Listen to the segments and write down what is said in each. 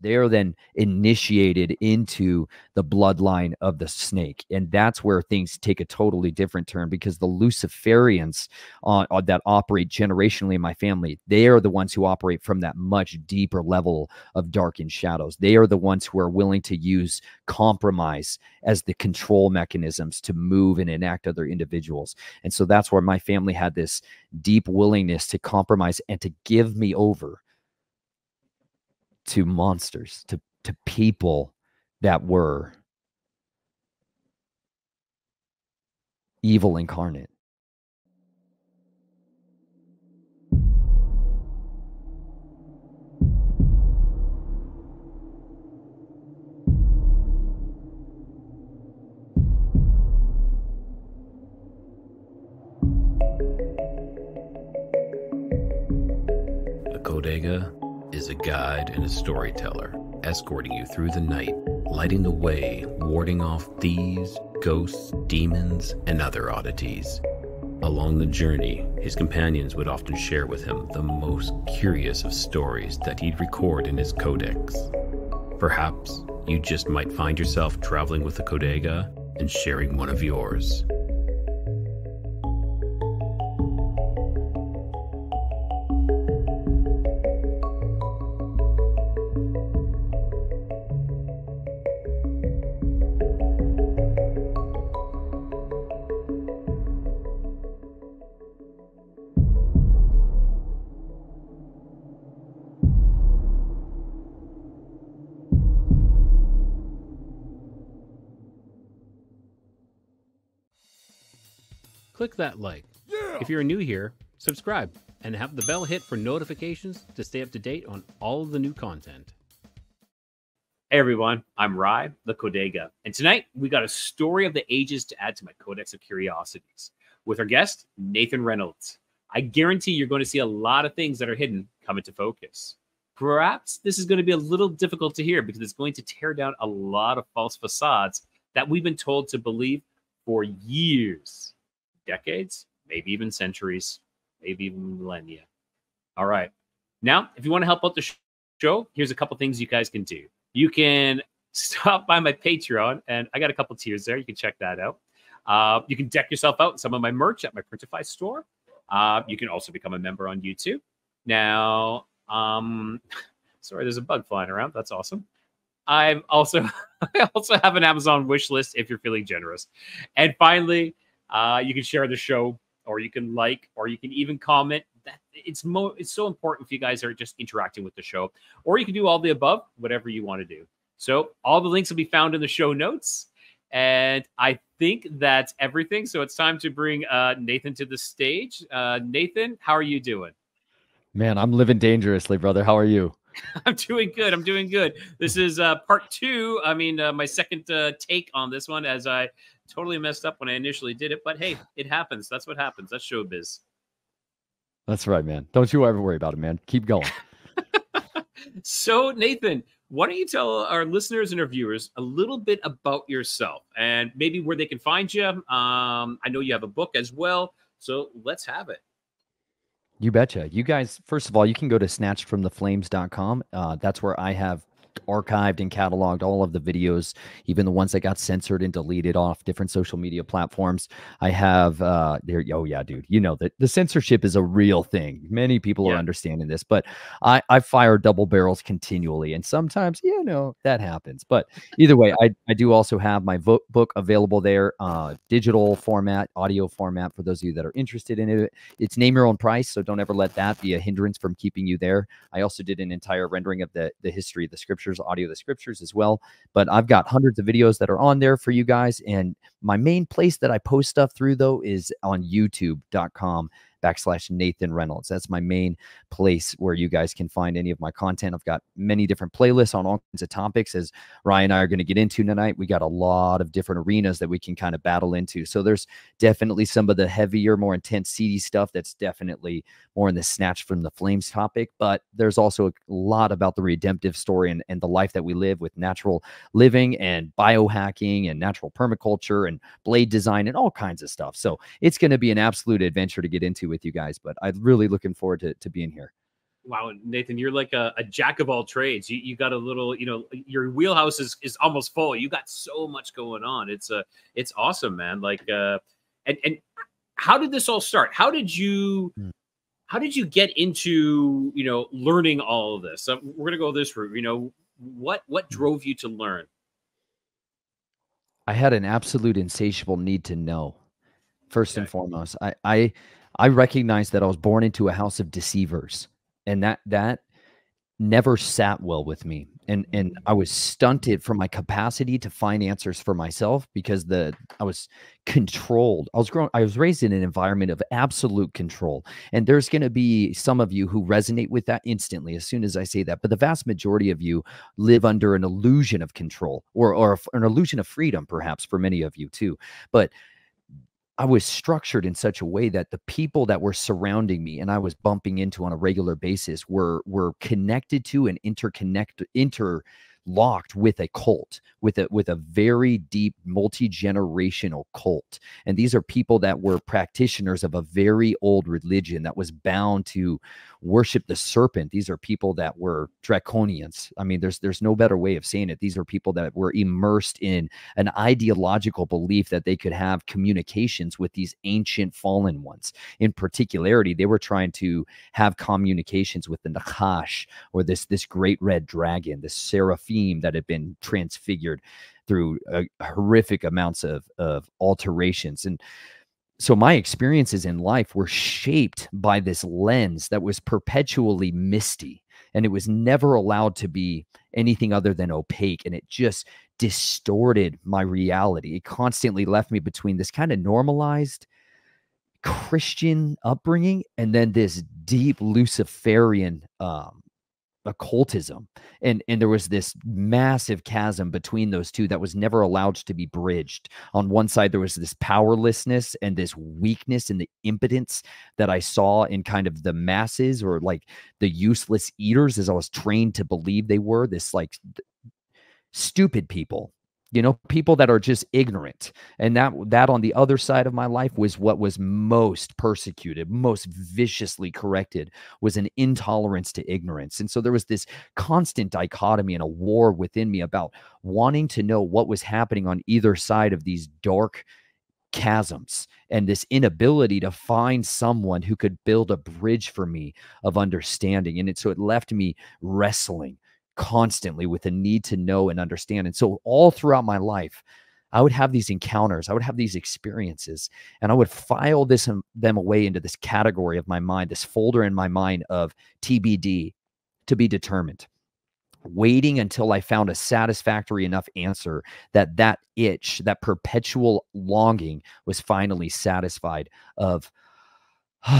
They are then initiated into the bloodline of the snake. And that's where things take a totally different turn because the Luciferians uh, uh, that operate generationally in my family, they are the ones who operate from that much deeper level of dark and shadows. They are the ones who are willing to use compromise as the control mechanisms to move and enact other individuals. And so that's where my family had this deep willingness to compromise and to give me over to monsters, to to people that were evil incarnate. A Codega is a guide and a storyteller, escorting you through the night, lighting the way, warding off thieves, ghosts, demons, and other oddities. Along the journey, his companions would often share with him the most curious of stories that he'd record in his codex. Perhaps you just might find yourself traveling with a Codega and sharing one of yours. That like. If you're new here, subscribe and have the bell hit for notifications to stay up to date on all of the new content. Hey everyone, I'm Rye, the Codega, and tonight we got a story of the ages to add to my Codex of Curiosities with our guest, Nathan Reynolds. I guarantee you're going to see a lot of things that are hidden come into focus. Perhaps this is going to be a little difficult to hear because it's going to tear down a lot of false facades that we've been told to believe for years, decades, maybe even centuries, maybe even millennia. All right. Now, if you want to help out the show, here's a couple things you guys can do. You can stop by my Patreon, and I got a couple tiers there. You can check that out. Uh, you can deck yourself out in some of my merch at my Printify store. Uh, you can also become a member on YouTube. Now, um, sorry, there's a bug flying around. That's awesome. I'm also I also have an Amazon wish list if you're feeling generous. And finally, uh, you can share the show, or you can like, or you can even comment. That it's mo it's so important if you guys are just interacting with the show, or you can do all the above, whatever you want to do. So all the links will be found in the show notes. And I think that's everything. So it's time to bring uh, Nathan to the stage. Uh, Nathan, how are you doing? Man, I'm living dangerously, brother. How are you? I'm doing good. I'm doing good. This is uh, part two. I mean, uh, my second uh, take on this one, as I totally messed up when I initially did it. But hey, it happens. That's what happens. That's showbiz. That's right, man. Don't you ever worry about it, man. Keep going. so, Nathan, why don't you tell our listeners and our viewers a little bit about yourself and maybe where they can find you? Um, I know you have a book as well. So let's have it. You betcha. You guys, first of all, you can go to snatchedfromtheflames.com. Uh, that's where I have archived and cataloged all of the videos, even the ones that got censored and deleted off different social media platforms. I have uh there oh yeah, dude. You know that the censorship is a real thing. Many people Yeah. are understanding this, but I I fire double barrels continually and sometimes, you know, that happens. But either way, I I do also have my vo- book available there, uh digital format, audio format for those of you that are interested in it. It's name your own price, so don't ever let that be a hindrance from keeping you there. I also did an entire rendering of the the history of the scriptures, audio of the scriptures as well. But I've got hundreds of videos that are on there for you guys. And my main place that I post stuff through though is on youtube.com backslash Nathan Reynolds. That's my main place where you guys can find any of my content. I've got many different playlists on all kinds of topics as Ryan and I are going to get into tonight. We got a lot of different arenas that we can kind of battle into. So there's definitely some of the heavier, more intense, seedy stuff that's definitely more in the snatch from the flames topic. But there's also a lot about the redemptive story and, and the life that we live with natural living and biohacking and natural permaculture and blade design and all kinds of stuff. So it's going to be an absolute adventure to get into with you guys. But I'm really looking forward to, to being here. Wow, Nathan, you're like a, a, jack of all trades. You, you got a little, you know, your wheelhouse is, is almost full. You got so much going on. It's a, uh, it's awesome, man. Like, uh, and and how did this all start? How did you, hmm. how did you get into, you know, learning all of this? So we're gonna go this route. You know, what what hmm. drove you to learn? I had an absolute insatiable need to know. First okay. and foremost, I I I recognized that I was born into a house of deceivers and that that never sat well with me and and I was stunted from my capacity to find answers for myself because the I was controlled. I was grown I was raised in an environment of absolute control. And there's going to be some of you who resonate with that instantly as soon as I say that, but the vast majority of you live under an illusion of control or or an illusion of freedom perhaps for many of you too. But I was structured in such a way that the people that were surrounding me and I was bumping into on a regular basis were were connected to and interconnected inter locked with a cult with a with a very deep multi-generational cult. And these are people that were practitioners of a very old religion that was bound to worship the serpent. These are people that were draconians. I mean there's there's no better way of saying it. These are people that were immersed in an ideological belief that they could have communications with these ancient fallen ones. In particularity they were trying to have communications with the nachash or this this great red dragon this seraphim that had been transfigured through uh, horrific amounts of, of alterations. And so my experiences in life were shaped by this lens that was perpetually misty and it was never allowed to be anything other than opaque and it just distorted my reality. It constantly left me between this kind of normalized christian upbringing and then this deep luciferian um, occultism and and there was this massive chasm between those two that was never allowed to be bridged. On one side there was this powerlessness and this weakness and the impotence that i saw in kind of the masses or like the useless eaters as i was trained to believe they were this like stupid people you know people that are just ignorant. And that that on the other side of my life was what was most persecuted most viciously corrected was an intolerance to ignorance. And so there was this constant dichotomy and a war within me about wanting to know what was happening on either side of these dark chasms and this inability to find someone who could build a bridge for me of understanding. And it so it left me wrestling constantly with a need to know and understand. And so all throughout my life, I would have these encounters, I would have these experiences, and I would file this um, them away into this category of my mind, this folder in my mind of TBD to be determined. Waiting until I found a satisfactory enough answer that that itch, that perpetual longing was finally satisfied of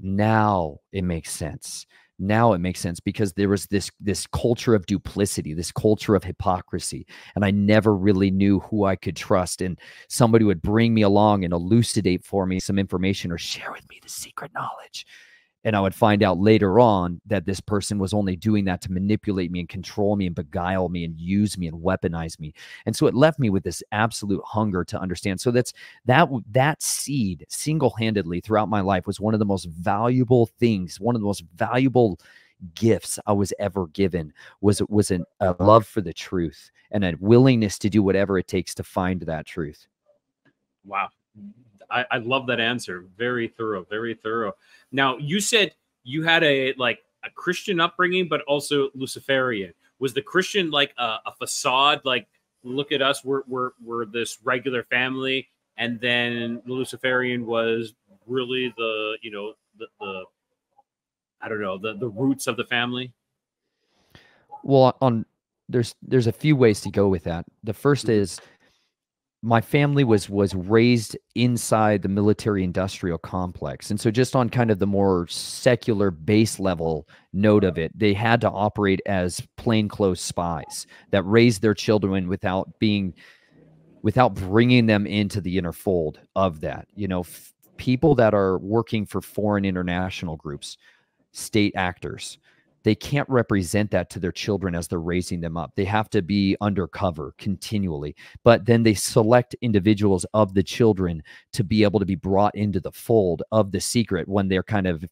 now it makes sense now it makes sense because there was this this culture of duplicity this culture of hypocrisy and i never really knew who i could trust and somebody would bring me along and elucidate for me some information or share with me the secret knowledge and I would find out later on that this person was only doing that to manipulate me and control me and beguile me and use me and weaponize me. And so it left me with this absolute hunger to understand. So that's that that seed single-handedly throughout my life was one of the most valuable things, one of the most valuable gifts I was ever given was was an, a love for the truth and a willingness to do whatever it takes to find that truth. Wow. I, I love that answer. Very thorough, very thorough. Now, you said you had a like a Christian upbringing, but also Luciferian. Was the Christian like a, a facade? Like, look at us, we're we're we're this regular family, and then the Luciferian was really the you know the, the I don't know the the roots of the family. Well, on there's there's a few ways to go with that. The first mm-hmm. is my family was was raised inside the military industrial complex. And so just on kind of the more secular base level note of it they had to operate as plainclothes spies that raised their children without being without bringing them into the inner fold of that. You know people that are working for foreign international groups state actors they can't represent that to their children as they're raising them up. They have to be undercover continually. But then they select individuals of the children to be able to be brought into the fold of the secret when they're kind of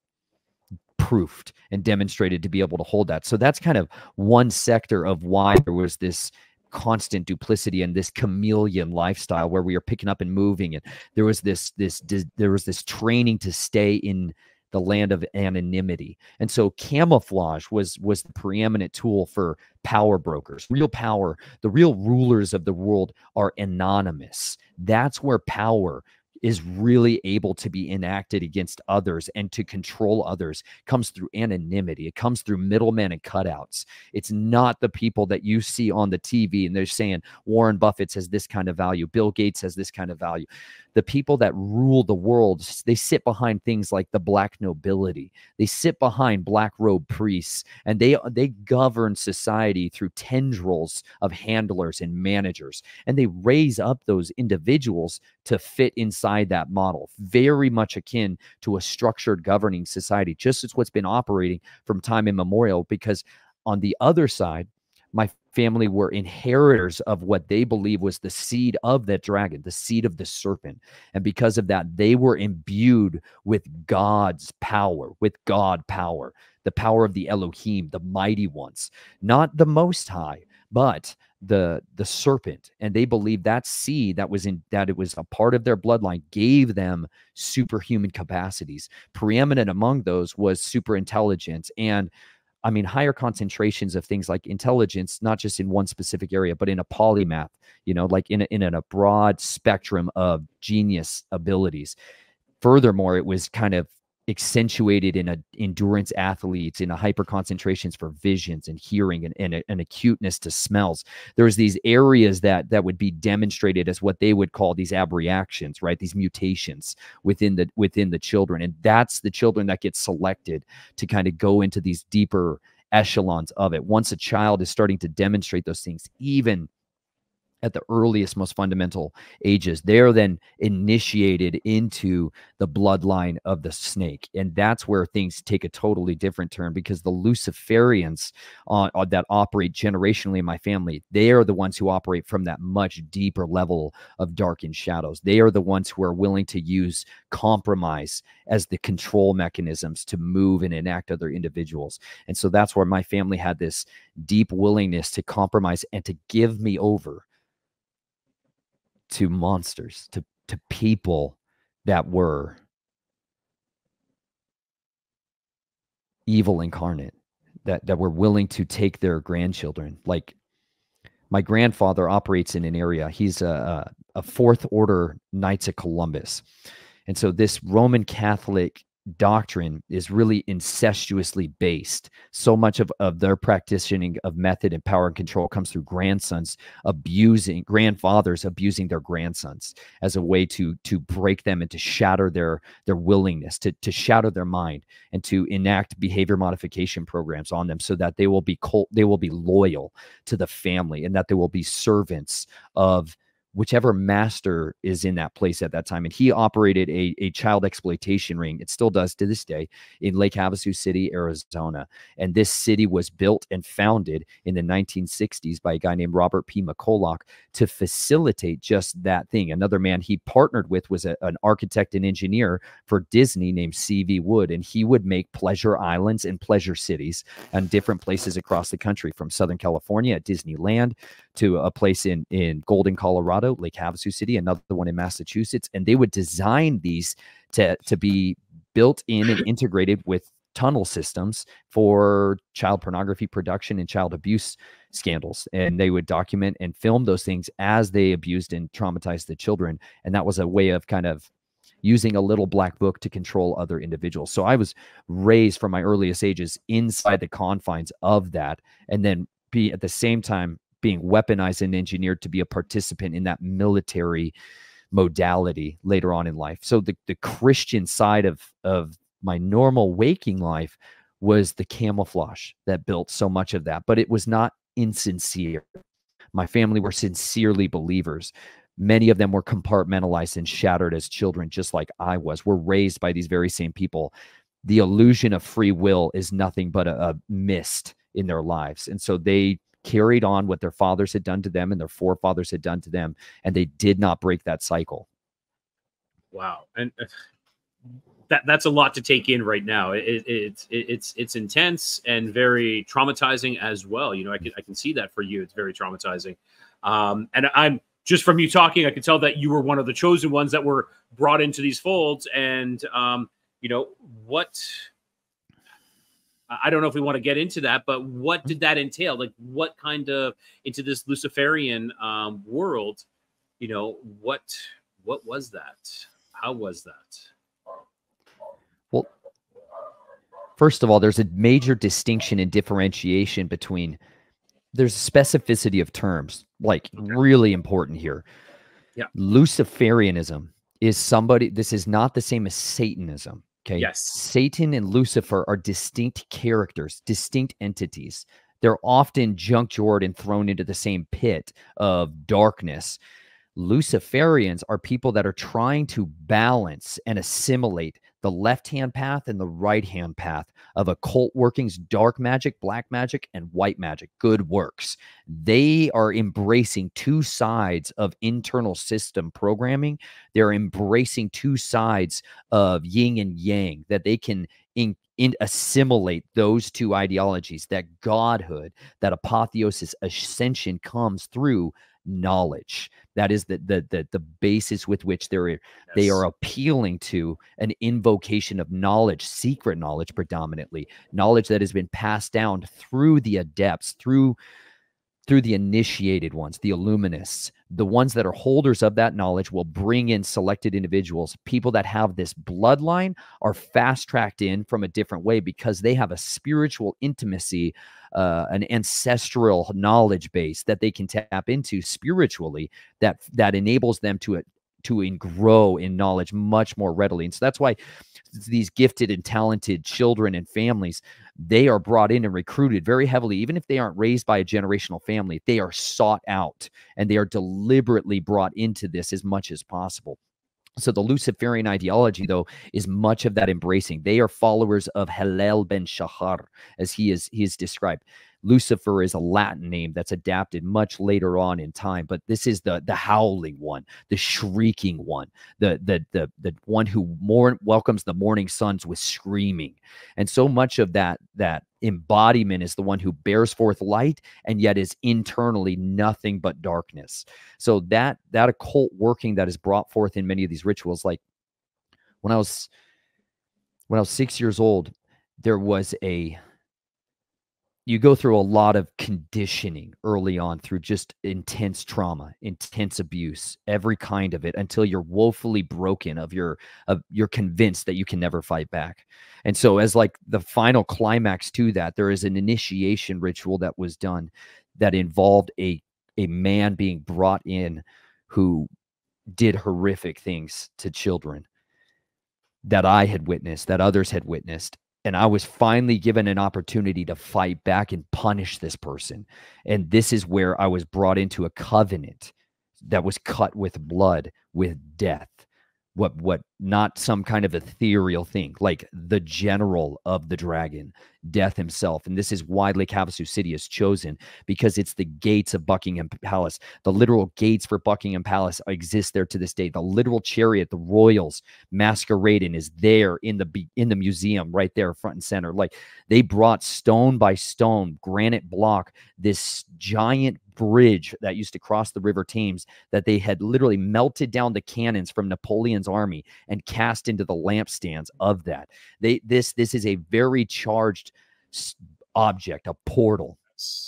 proofed and demonstrated to be able to hold that. So that's kind of one sector of why there was this constant duplicity and this chameleon lifestyle where we are picking up and moving and there was this this, this there was this training to stay in the land of anonymity. And so camouflage was was the preeminent tool for power brokers. Real power the real rulers of the world are anonymous. That's where power is really able to be enacted against others and to control others. Comes through anonymity. It comes through middlemen and cutouts. It's not the people that you see on the TV and they're saying Warren Buffett has this kind of value, Bill Gates has this kind of value the people that rule the world they sit behind things like the black nobility. They sit behind black robe priests and they uh, they govern society through tendrils of handlers and managers and they raise up those individuals to fit inside that model very much akin to a structured governing society just as what's been operating from time immemorial because on the other side my family were inheritors of what they believe was the seed of that dragon, the seed of the serpent. And because of that, they were imbued with God's power, with God power, the power of the Elohim, the mighty ones, not the most high, but the the serpent and they believed that seed that was in that it was a part of their bloodline gave them superhuman capacities preeminent among those was super intelligence and I mean, higher concentrations of things like intelligence, not just in one specific area, but in a polymath, you know, like in a, in a broad spectrum of genius abilities. Furthermore, it was kind of accentuated in a endurance athletes in a hyper concentrations for visions and hearing and, and an acuteness to smells. There's these areas that that would be demonstrated as what they would call these abreactions right? These mutations within the within the children. And that's the children that get selected to kind of go into these deeper echelons of it. Once a child is starting to demonstrate those things even at the earliest, most fundamental ages. They are then initiated into the bloodline of the snake. And that's where things take a totally different turn because the Luciferians uh, uh, that operate generationally in my family, they are the ones who operate from that much deeper level of dark and shadows. They are the ones who are willing to use compromise as the control mechanisms to move and enact other individuals. And so that's where my family had this deep willingness to compromise and to give me over to monsters, to to people that were evil incarnate, that that were willing to take their grandchildren. Like my grandfather operates in an area. He's a, a fourth order Knights of Columbus. And so this Roman Catholic doctrine is really incestuously based. So much of, of their practicing of method and power and control comes through grandsons abusing grandfathers abusing their grandsons as a way to to break them and to shatter their their willingness to to shatter their mind and to enact behavior modification programs on them so that they will be cult, they will be loyal to the family and that they will be servants of whichever master is in that place at that time. And he operated a, a child exploitation ring. It still does to this day in Lake Havasu City, Arizona. And this city was built and founded in the 1960s by a guy named Robert P. McCulloch to facilitate just that thing. Another man he partnered with was a, an architect and engineer for Disney named C.V. Wood. And he would make pleasure islands and pleasure cities and different places across the country from Southern California at Disneyland to a place in, in Golden, Colorado Colorado, Lake Havasu City, another one in Massachusetts, and they would design these to to be built in and integrated with tunnel systems for child pornography production and child abuse scandals. And they would document and film those things as they abused and traumatized the children. And that was a way of kind of using a little black book to control other individuals. So i was raised from my earliest ages inside the confines of that. And then be at the same time being weaponized and engineered to be a participant in that military modality later on in life. So the, the Christian side of of my normal waking life was the camouflage that built so much of that, but it was not insincere. My family were sincerely believers. Many of them were compartmentalized and shattered as children, just like I was. We're raised by these very same people. The illusion of free will is nothing but a, a mist in their lives. And so they carried on what their fathers had done to them and their forefathers had done to them, and they did not break that cycle. Wow. And uh, that that's a lot to take in right now. It, it, it's it's it's intense and very traumatizing as well. You know, I can I can see that for you. It's very traumatizing. Um, and I'm just from you talking, I can tell that you were one of the chosen ones that were brought into these folds. And um, you know what? I don't know if we want to get into that, but what did that entail? Like, what kind of into this Luciferian um, world? You know, what what was that? How was that? Well, first of all, there's a major distinction and differentiation between there's specificity of terms, like okay. really important here. Yeah. Luciferianism is somebody, this is not the same as Satanism. Okay. Yes. Satan and Lucifer are distinct characters, distinct entities. They're often junctured and thrown into the same pit of darkness. Luciferians are people that are trying to balance and assimilate the left hand path and the right hand path of occult workings, dark magic, black magic, and white magic, good works. They are embracing two sides of internal system programming. They're embracing two sides of yin and yang that they can in, in assimilate those two ideologies that godhood, that apotheosis ascension comes through knowledge. That is the the the, the basis with which they're yes. they are appealing to an invocation of knowledge, secret knowledge predominantly, knowledge that has been passed down through the adepts, through through the initiated ones, the illuminists, the ones that are holders of that knowledge will bring in selected individuals. People that have this bloodline are fast tracked in from a different way because they have a spiritual intimacy, uh, an ancestral knowledge base that they can tap into spiritually that that enables them to to grow in knowledge much more readily. And so that's why these gifted and talented children and families they are brought in and recruited very heavily even if they aren't raised by a generational family they are sought out and they are deliberately brought into this as much as possible so the Luciferian ideology, though, is much of that embracing. They are followers of Helel ben Shahar, as he is he is described. Lucifer is a Latin name that's adapted much later on in time, but this is the the howling one, the shrieking one, the the the the one who more welcomes the morning suns with screaming. And so much of that that embodiment is the one who bears forth light and yet is internally nothing but darkness. So that that occult working that is brought forth in many of these rituals like when I was when I was 6 years old there was a you go through a lot of conditioning early on through just intense trauma intense abuse every kind of it until you're woefully broken of your of you're convinced that you can never fight back. And so as like the final climax to that there is an initiation ritual that was done that involved a a man being brought in who did horrific things to children that I had witnessed, that others had witnessed and I was finally given an opportunity to fight back and punish this person. And this is where I was brought into a covenant that was cut with blood, with death what what not some kind of ethereal thing like the general of the dragon death himself. And this is why lake havasu city is chosen because it's the gates of buckingham palace. The literal gates for buckingham palace exist there to this day. The literal chariot the royals masquerading is there in the in the museum right there front and center. Like they brought stone by stone granite block this giant bridge that used to cross the River Thames that they had literally melted down the cannons from Napoleon's army and cast into the lampstands of that. They this this is a very charged object, a portal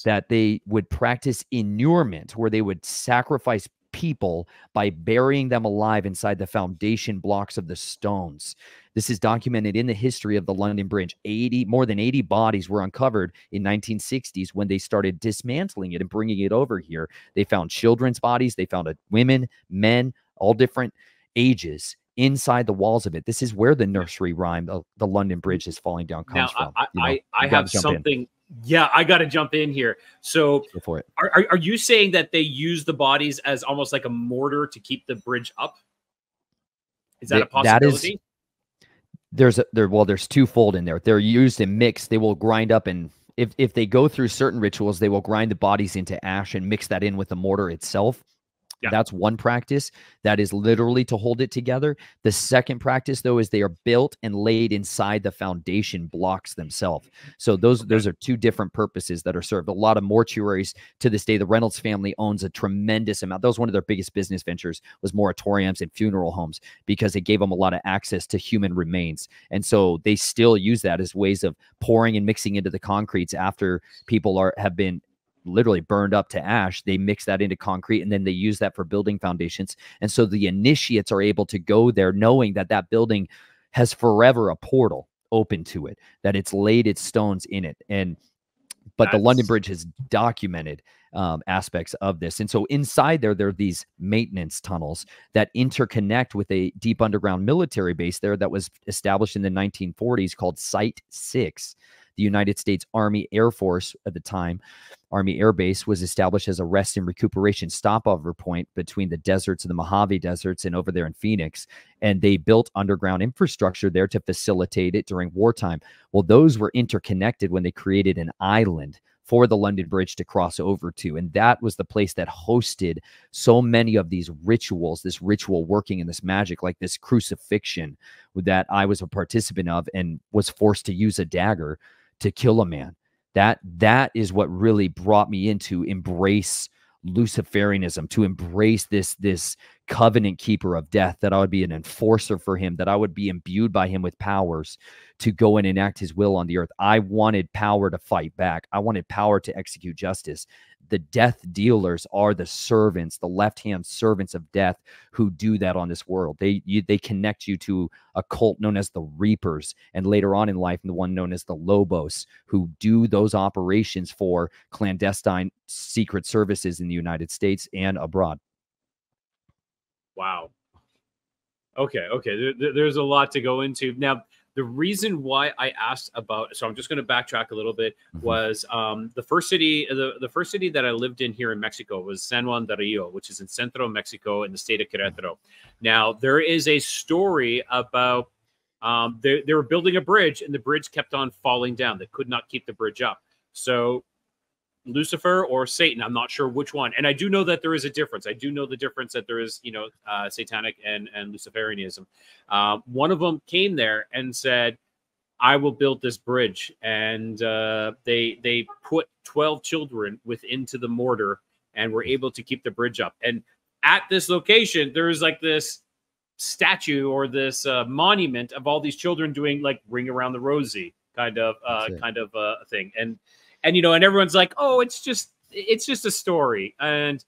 that they would practice immurement where they would sacrifice people by burying them alive inside the foundation blocks of the stones. This is documented in the history of the London Bridge. 80 more than 80 bodies were uncovered in 1960s when they started dismantling it and bringing it over here. They found children's bodies, they found women, men, all different ages inside the walls of it. This is where the nursery rhyme, the, the London Bridge is falling down, comes now, from. I, you know, I, I have something. In. Yeah, I got to jump in here. So, Go for it. Are, are, you saying that they use the bodies as almost like a mortar to keep the bridge up? Is that a possibility? That is, there's a there well there's twofold in there they're used in mix they will grind up and if if they go through certain rituals they will grind the bodies into ash and mix that in with the mortar itself Yeah. That's one practice that is literally to hold it together. The second practice, though, is they are built and laid inside the foundation blocks themselves. So those those are two different purposes that are served. A lot of mortuaries to this day, the Reynolds family owns a tremendous amount. That was one of their biggest business ventures was moratoriums and funeral homes because it gave them a lot of access to human remains. And so they still use that as ways of pouring and mixing into the concretes after people are have been literally burned up to ash they mix that into concrete and then they use that for building foundations. And so the initiates are able to go there knowing that that building has forever a portal open to it that it's laid its stones in it. And but the london bridge has documented um, aspects of this. And so inside there there are these maintenance tunnels that interconnect with a deep underground military base there that was established in the 1940s called site 6 the united states army air force at the time Army Air Base was established as a rest and recuperation stopover point between the deserts of the Mojave deserts and over there in Phoenix. And they built underground infrastructure there to facilitate it during wartime. Well, those were interconnected when they created an island for the London Bridge to cross over to. And that was the place that hosted so many of these rituals, this ritual working and this magic, like this crucifixion that I was a participant of and was forced to use a dagger to kill a man. That that is what really brought me into embrace luciferianism to embrace this this covenant keeper of death that i would be an enforcer for him that i would be imbued by him with powers to go and enact his will on the earth. I wanted power to fight back. I wanted power to execute justice. The death dealers are the servants the left hand servants of death who do that on this world. They you, they connect you to a cult known as the reapers and later on in life the one known as the lobos who do those operations for clandestine secret services in the united states and abroad Wow. Okay, okay. There, there- there's a lot to go into. Now, the reason why I asked about so I'm just going to backtrack a little bit Mhm. was um, the first city the, the first city that I lived in here in Mexico was San Juan de Rio, which is in Centro Mexico in the state of Querétaro. Now, there is a story about um, they, they were building a bridge and the bridge kept on falling down. They could not keep the bridge up. So Lucifer or Satan. I'm not sure which one. And I do know that there is a difference. I do know the difference that there is, you know, uh, satanic and and Luciferianism. Um, one of them came there and said, "I will build this bridge," and uh, they they put 12 children within to the mortar and were able to keep the bridge up. And at this location, there is like this statue or this uh, monument of all these children doing like ring around the rosy kind of uh, kind of uh, thing and and you know and everyone's like oh it's just it's just a story. And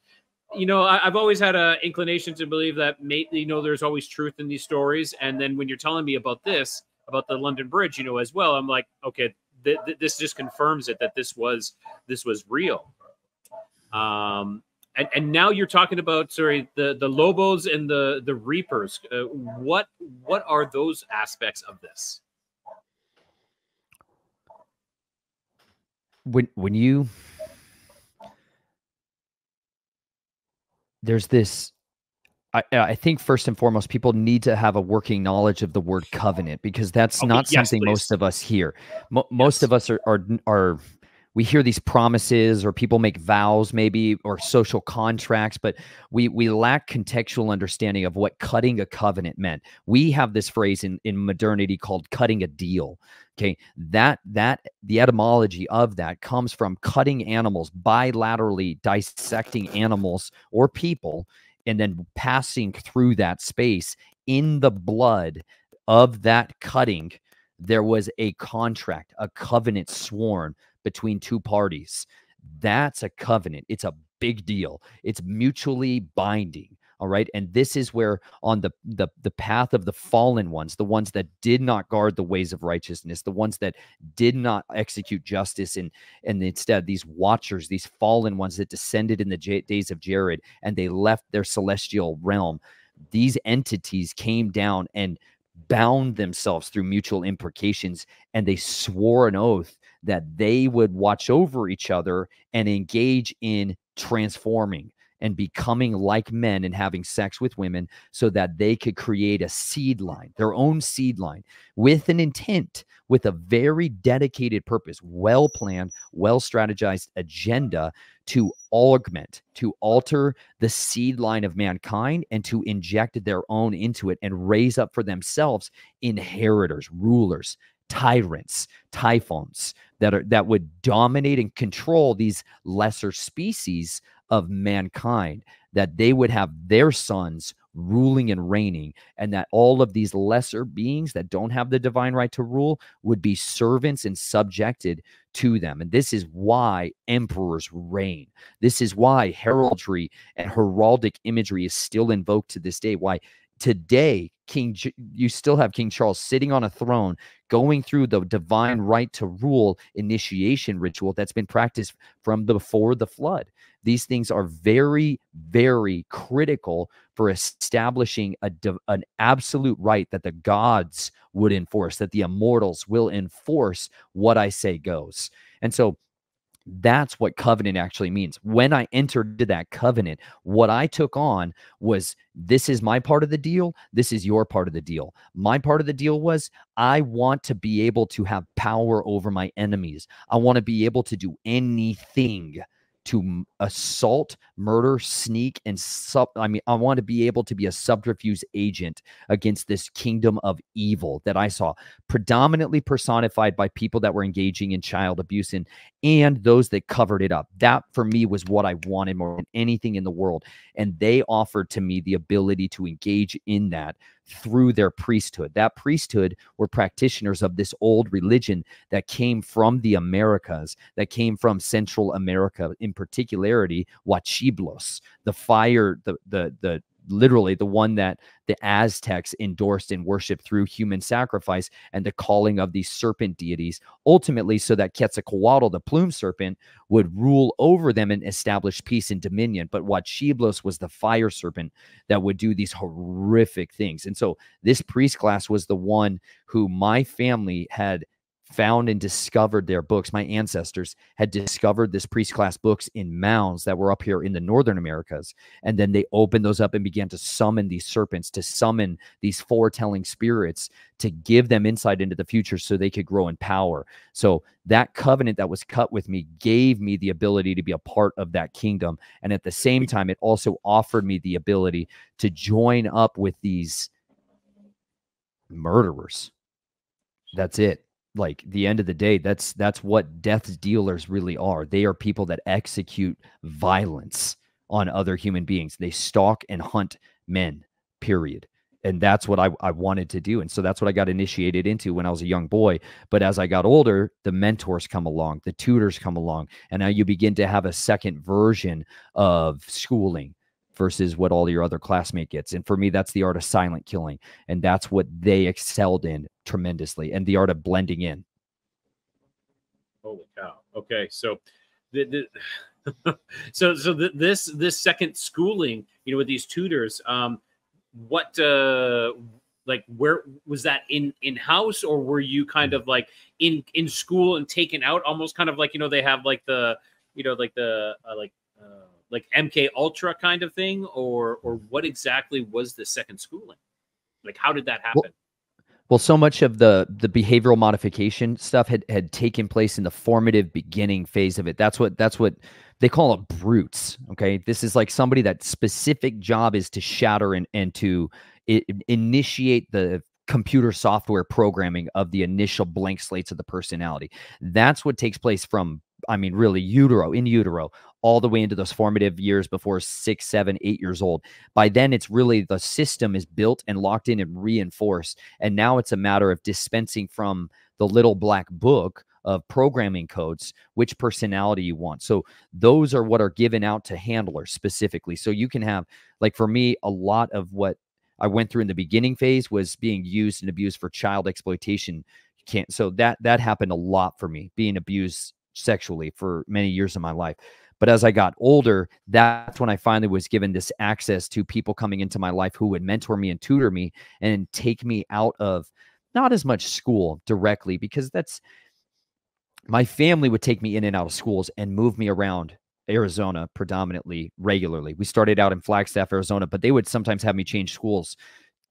you know I, i've always had an inclination to believe that may, you know there's always truth in these stories. And then when you're telling me about this about the london bridge you know as well i'm like okay th- th- this just confirms it that this was this was real. Um and, and now you're talking about sorry the the lobos and the the reapers. Uh, what what are those aspects of this when when you there's this I, I think first and foremost people need to have a working knowledge of the word covenant because that's Okay, not yes, something please. most of us hear Mo- most of us are, are are we hear these promises or people make vows maybe or social contracts but we we lack contextual understanding of what cutting a covenant meant. We have this phrase in in modernity called cutting a deal okay? That that the etymology of that comes from cutting animals bilaterally dissecting animals or people and then passing through that space in the blood of that cutting there was a contract a covenant sworn between two parties that's a covenant it's a big deal it's mutually binding all right? And this is where on the the the path of the fallen ones the ones that did not guard the ways of righteousness the ones that did not execute justice and and instead these watchers these fallen ones that descended in the J- days of jared and they left their celestial realm these entities came down and bound themselves through mutual imprecations and they swore an oath that they would watch over each other and engage in transforming and becoming like men and having sex with women so that they could create a seed line, their own seed line, with an intent, with a very dedicated purpose, well planned, well strategized agenda to augment, to alter the seed line of mankind and to inject their own into it and raise up for themselves inheritors, rulers, tyrants, typhons that are that would dominate and control these lesser species of mankind that they would have their sons ruling and reigning and that all of these lesser beings that don't have the divine right to rule would be servants and subjected to them. And this is why emperors reign. This is why heraldry and heraldic imagery is still invoked to this day why today king you still have king charles sitting on a throne going through the divine right to rule initiation ritual that's been practiced from before the flood. These things are very very critical for establishing a an absolute right that the gods would enforce that the immortals will enforce what i say goes. And so that's what covenant actually means. When I entered into that covenant, what I took on was this is my part of the deal. This is your part of the deal. My part of the deal was I want to be able to have power over my enemies. I want to be able to do anything to assault, murder, sneak, and sub. I mean, I want to be able to be a subterfuge agent against this kingdom of evil that I saw predominantly personified by people that were engaging in child abuse and and those that covered it up. That for me was what I wanted more than anything in the world. And they offered to me the ability to engage in that through their priesthood. That priesthood were practitioners of this old religion that came from the Americas, that came from Central America, in particularity, Huachiblos, the fire, the the the literally the one that the Aztecs endorsed and worshiped through human sacrifice and the calling of these serpent deities, ultimately, so that Quetzalcoatl, the plume serpent, would rule over them and establish peace and dominion. But Huachiblos was the fire serpent that would do these horrific things. And so this priest class was the one who my family had found and discovered their books. My ancestors had discovered this priest class books in mounds that were up here in the northern Americas. And then they opened those up and began to summon these serpents, to summon these foretelling spirits, to give them insight into the future so they could grow in power. So that covenant that was cut with me gave me the ability to be a part of that kingdom. And at the same time, it also offered me the ability to join up with these murderers. That's it like the end of the day that's that's what death dealers really are. They are people that execute violence on other human beings. They stalk and hunt men period. And that's what I, I wanted to do. And so that's what i got initiated into when i was a young boy. But as i got older the mentors come along the tutors come along and now you begin to have a second version of schooling versus what all your other classmate gets. And for me, that's the art of silent killing. And that's what they excelled in tremendously and the art of blending in. Holy cow. Okay. So the, the so so the, this this second schooling, you know, with these tutors, um, what uh like where was that in in house or were you kind of like in in school and taken out almost kind of like you know they have like the you know like the uh, like uh, like MK Ultra kind of thing, or or what exactly was the second schooling? Like, how did that happen? Well, well, so much of the the behavioral modification stuff had had taken place in the formative beginning phase of it. That's what that's what they call it brutes. Okay, this is like somebody that specific job is to shatter and and to it, initiate the computer software programming of the initial blank slates of the personality. That's what takes place from I mean, really utero in utero all the way into those formative years before six, seven, eight years old. By then, it's really the system is built and locked in and reinforced. And now it's a matter of dispensing from the little black book of programming codes which personality you want. So those are what are given out to handlers specifically. So you can have, like for me, a lot of what I went through in the beginning phase was being used and abused for child exploitation. Can't so that that happened a lot for me, being abused sexually for many years of my life. But as I got older, that's when I finally was given this access to people coming into my life who would mentor me and tutor me and take me out of not as much school directly, because that's my family would take me in and out of schools and move me around Arizona predominantly regularly. We started out in Flagstaff, Arizona, but they would sometimes have me change schools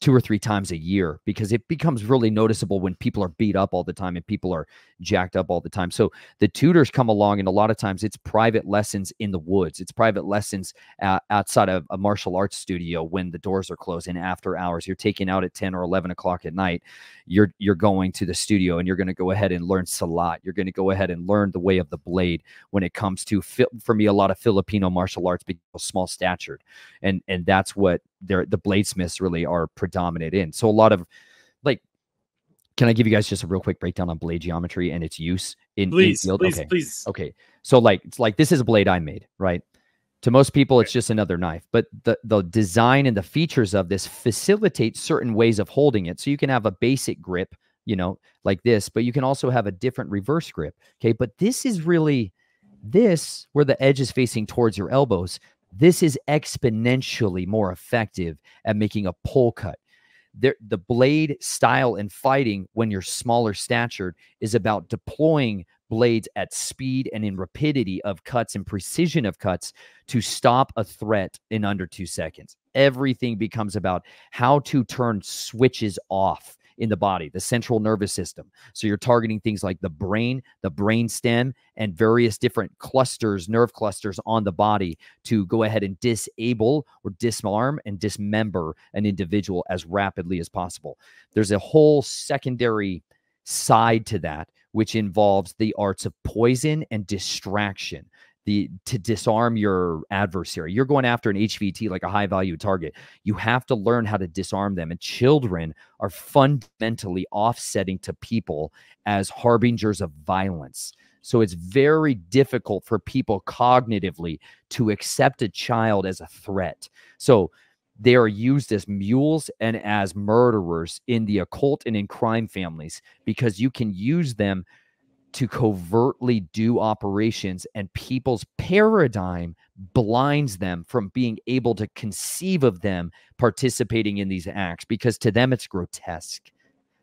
two or three times a year because it becomes really noticeable when people are beat up all the time and people are jacked up all the time. So the tutors come along, and a lot of times it's private lessons in the woods. It's private lessons uh, outside of a martial arts studio when the doors are closed and after hours. You're taking out at 10 or 11 o'clock at night. You're you're going to the studio and you're going to go ahead and learn silat. You're going to go ahead and learn the way of the blade when it comes to for me a lot of Filipino martial arts because small statured, and and that's what they're the bladesmiths really are predominant in. So a lot of like can I give you guys just a real quick breakdown on blade geometry and its use in, please, in field? Please, okay. please. Okay. So like it's like this is a blade I made, right? To most people, it's just another knife, but the the design and the features of this facilitate certain ways of holding it. So you can have a basic grip, you know, like this, but you can also have a different reverse grip. Okay. But this is really this where the edge is facing towards your elbows this is exponentially more effective at making a pull cut. There, the blade style in fighting when you're smaller statured is about deploying blades at speed and in rapidity of cuts and precision of cuts to stop a threat in under two seconds. Everything becomes about how to turn switches off in the body, the central nervous system. So you're targeting things like the brain, the brain stem, and various different clusters, nerve clusters on the body to go ahead and disable or disarm and dismember an individual as rapidly as possible. There's a whole secondary side to that, which involves the arts of poison and distraction the to disarm your adversary. You're going after an HVT like a high value target. You have to learn how to disarm them. And children are fundamentally offsetting to people as harbingers of violence. So it's very difficult for people cognitively to accept a child as a threat. So they are used as mules and as murderers in the occult and in crime families because you can use them to covertly do operations and people's paradigm blinds them from being able to conceive of them participating in these acts because to them it's grotesque.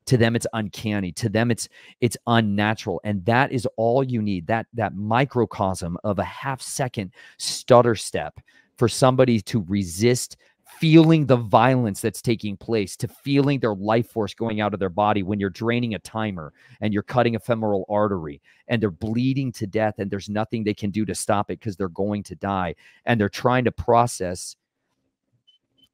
To them it's uncanny. To them it's it's unnatural. And that is all you need that that microcosm of a half second stutter step for somebody to resist feeling the violence that's taking place, to feeling their life force going out of their body when you're draining a timer and you're cutting a femoral artery and they're bleeding to death and there's nothing they can do to stop it because they're going to die and they're trying to process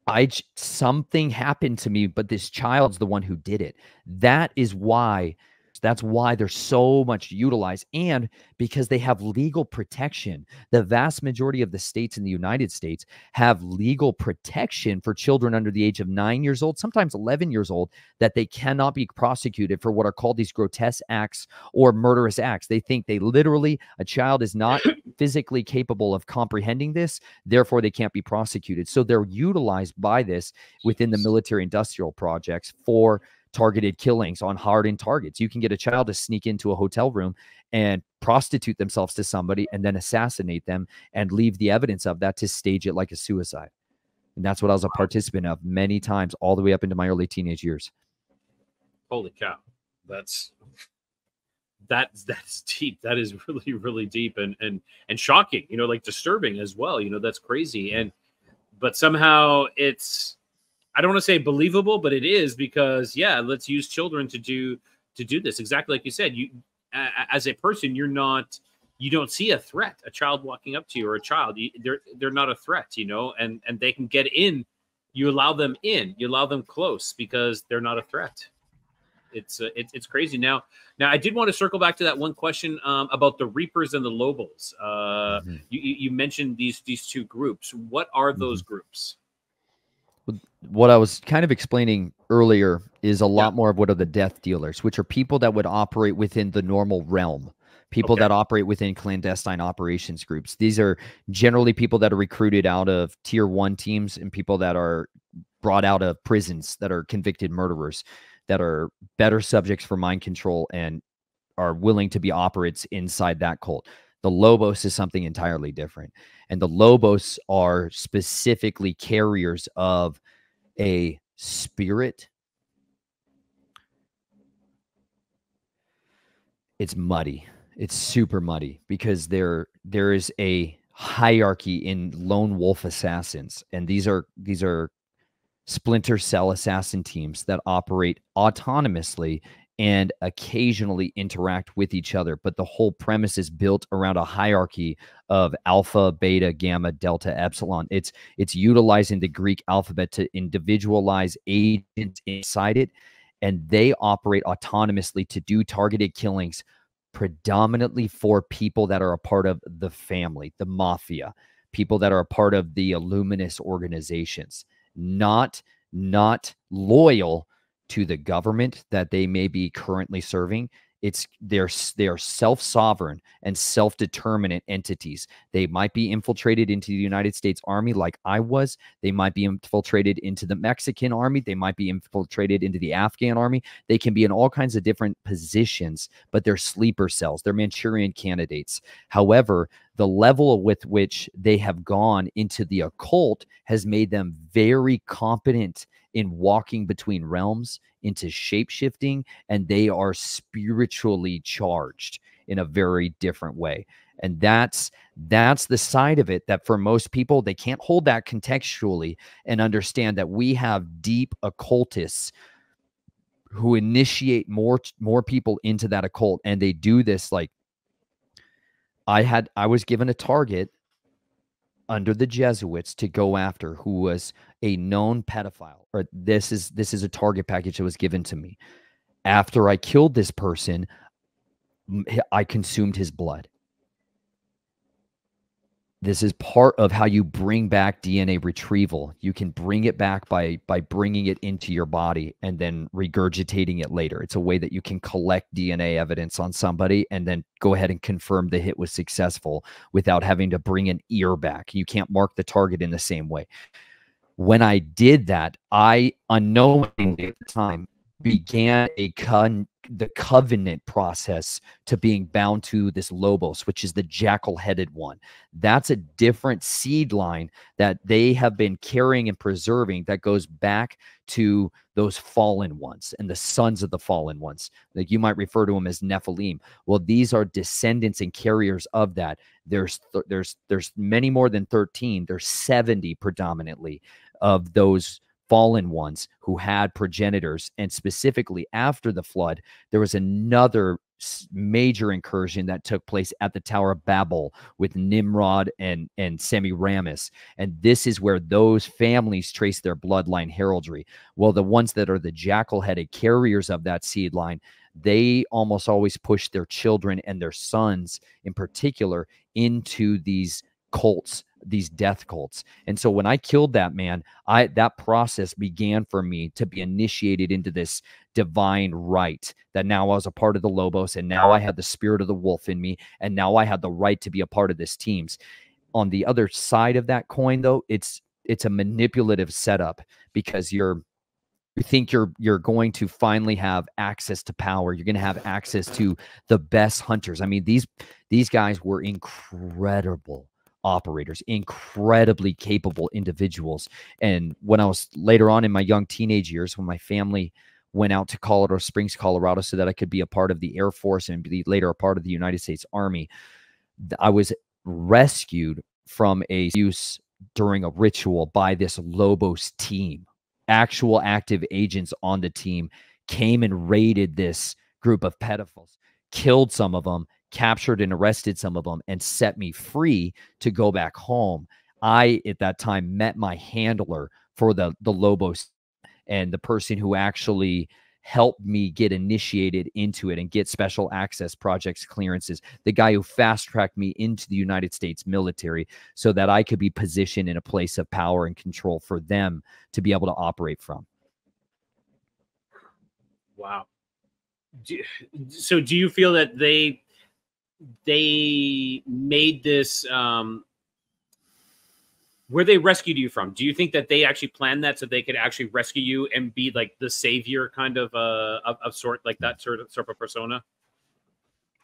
I something happened to me, but this child's the one who did it. That is why that's why they're so much utilized and because they have legal protection. The vast majority of the states in the United States have legal protection for children under the age of nine years old, sometimes 11 years old, that they cannot be prosecuted for what are called these grotesque acts or murderous acts. They think they literally, a child is not physically capable of comprehending this, therefore they can't be prosecuted. So they're utilized by this within the military industrial projects for targeted killings on hardened targets. You can get a child to sneak into a hotel room and prostitute themselves to somebody and then assassinate them and leave the evidence of that to stage it like a suicide. And that's what I was a participant of many times all the way up into my early teenage years. Holy cow. That's that's that's deep. That is really, really deep and and and shocking, you know, like disturbing as well. You know, that's crazy. And but somehow it's I don't want to say believable, but it is because yeah, let's use children to do to do this exactly like you said. You as a person, you're not you don't see a threat. A child walking up to you or a child, you, they're they're not a threat, you know, and and they can get in. You allow them in. You allow them close because they're not a threat. It's uh, it, it's crazy now. Now I did want to circle back to that one question um, about the Reapers and the Lobos. Uh, mm-hmm. you, you mentioned these these two groups. What are those mm-hmm. groups? What I was kind of explaining earlier is a lot yeah. more of what are the death dealers, which are people that would operate within the normal realm, people okay. that operate within clandestine operations groups. These are generally people that are recruited out of tier one teams and people that are brought out of prisons that are convicted murderers that are better subjects for mind control and are willing to be operates inside that cult. The Lobos is something entirely different. And the Lobos are specifically carriers of a spirit. It's muddy. It's super muddy because there there is a hierarchy in lone wolf assassins and these are these are splinter cell assassin teams that operate autonomously and occasionally interact with each other but the whole premise is built around a hierarchy of alpha beta gamma delta epsilon. It's it's utilizing the greek alphabet to individualize agents inside it and they operate autonomously to do targeted killings predominantly for people that are a part of the family, the mafia, people that are a part of the Illuminous organizations, not not loyal to the government that they may be currently serving it's they're they're self-sovereign and self-determinant entities. They might be infiltrated into the united states army like i was. They might be infiltrated into the mexican army. They might be infiltrated into the afghan army. They can be in all kinds of different positions but they're sleeper cells. They're manchurian candidates. However the level with which they have gone into the occult has made them very competent in walking between realms into shape shifting and they are spiritually charged in a very different way. And that's that's the side of it that for most people they can't hold that contextually and understand that we have deep occultists who initiate more more people into that occult and they do this like i had i was given a target under the Jesuits to go after who was a known pedophile or this is this is a target package that was given to me. After I killed this person I consumed his blood this is part of how you bring back DNA retrieval. You can bring it back by by bringing it into your body and then regurgitating it later. It's a way that you can collect DNA evidence on somebody and then go ahead and confirm the hit was successful without having to bring an ear back. You can't mark the target in the same way. When I did that, I unknowingly at the time began a con the covenant process to being bound to this lobos which is the jackal headed one. That's a different seed line that they have been carrying and preserving that goes back to those fallen ones and the sons of the fallen ones. Like you might refer to them as nephilim. Well these are descendants and carriers of that. There's th there's there's many more than 13 there's 70 predominantly of those fallen ones who had progenitors. And specifically after the flood, there was another major incursion that took place at the Tower of Babel with Nimrod and and Semiramis, and this is where those families trace their bloodline heraldry. Well, the ones that are the jackal-headed carriers of that seed line, they almost always push their children and their sons, in particular, into these cults these death cults. And so when I killed that man, I that process began for me to be initiated into this divine right that now I was a part of the Lobos and now I had the spirit of the wolf in me and now I had the right to be a part of this teams. On the other side of that coin though, it's it's a manipulative setup because you're you think you're you're going to finally have access to power you're going to have access to the best hunters i mean these these guys were incredible operators, incredibly capable individuals. And when I was later on in my young teenage years, when my family went out to Colorado Springs, Colorado, so that I could be a part of the Air Force and be later a part of the United States Army, I was rescued from a use during a ritual by this Lobos team. Actual active agents on the team came and raided this group of pedophiles, killed some of them, captured and arrested some of them and set me free to go back home. I at that time met my handler for the the Lobos and the person who actually helped me get initiated into it and get special access projects clearances the guy who fast tracked me into the United States military so that I could be positioned in a place of power and control for them to be able to operate from wow do, so do you feel that they they made this um where they rescued you from? Do you think that they actually planned that so they could actually rescue you and be like the savior kind of uh of, of sort like that sort of sort of persona?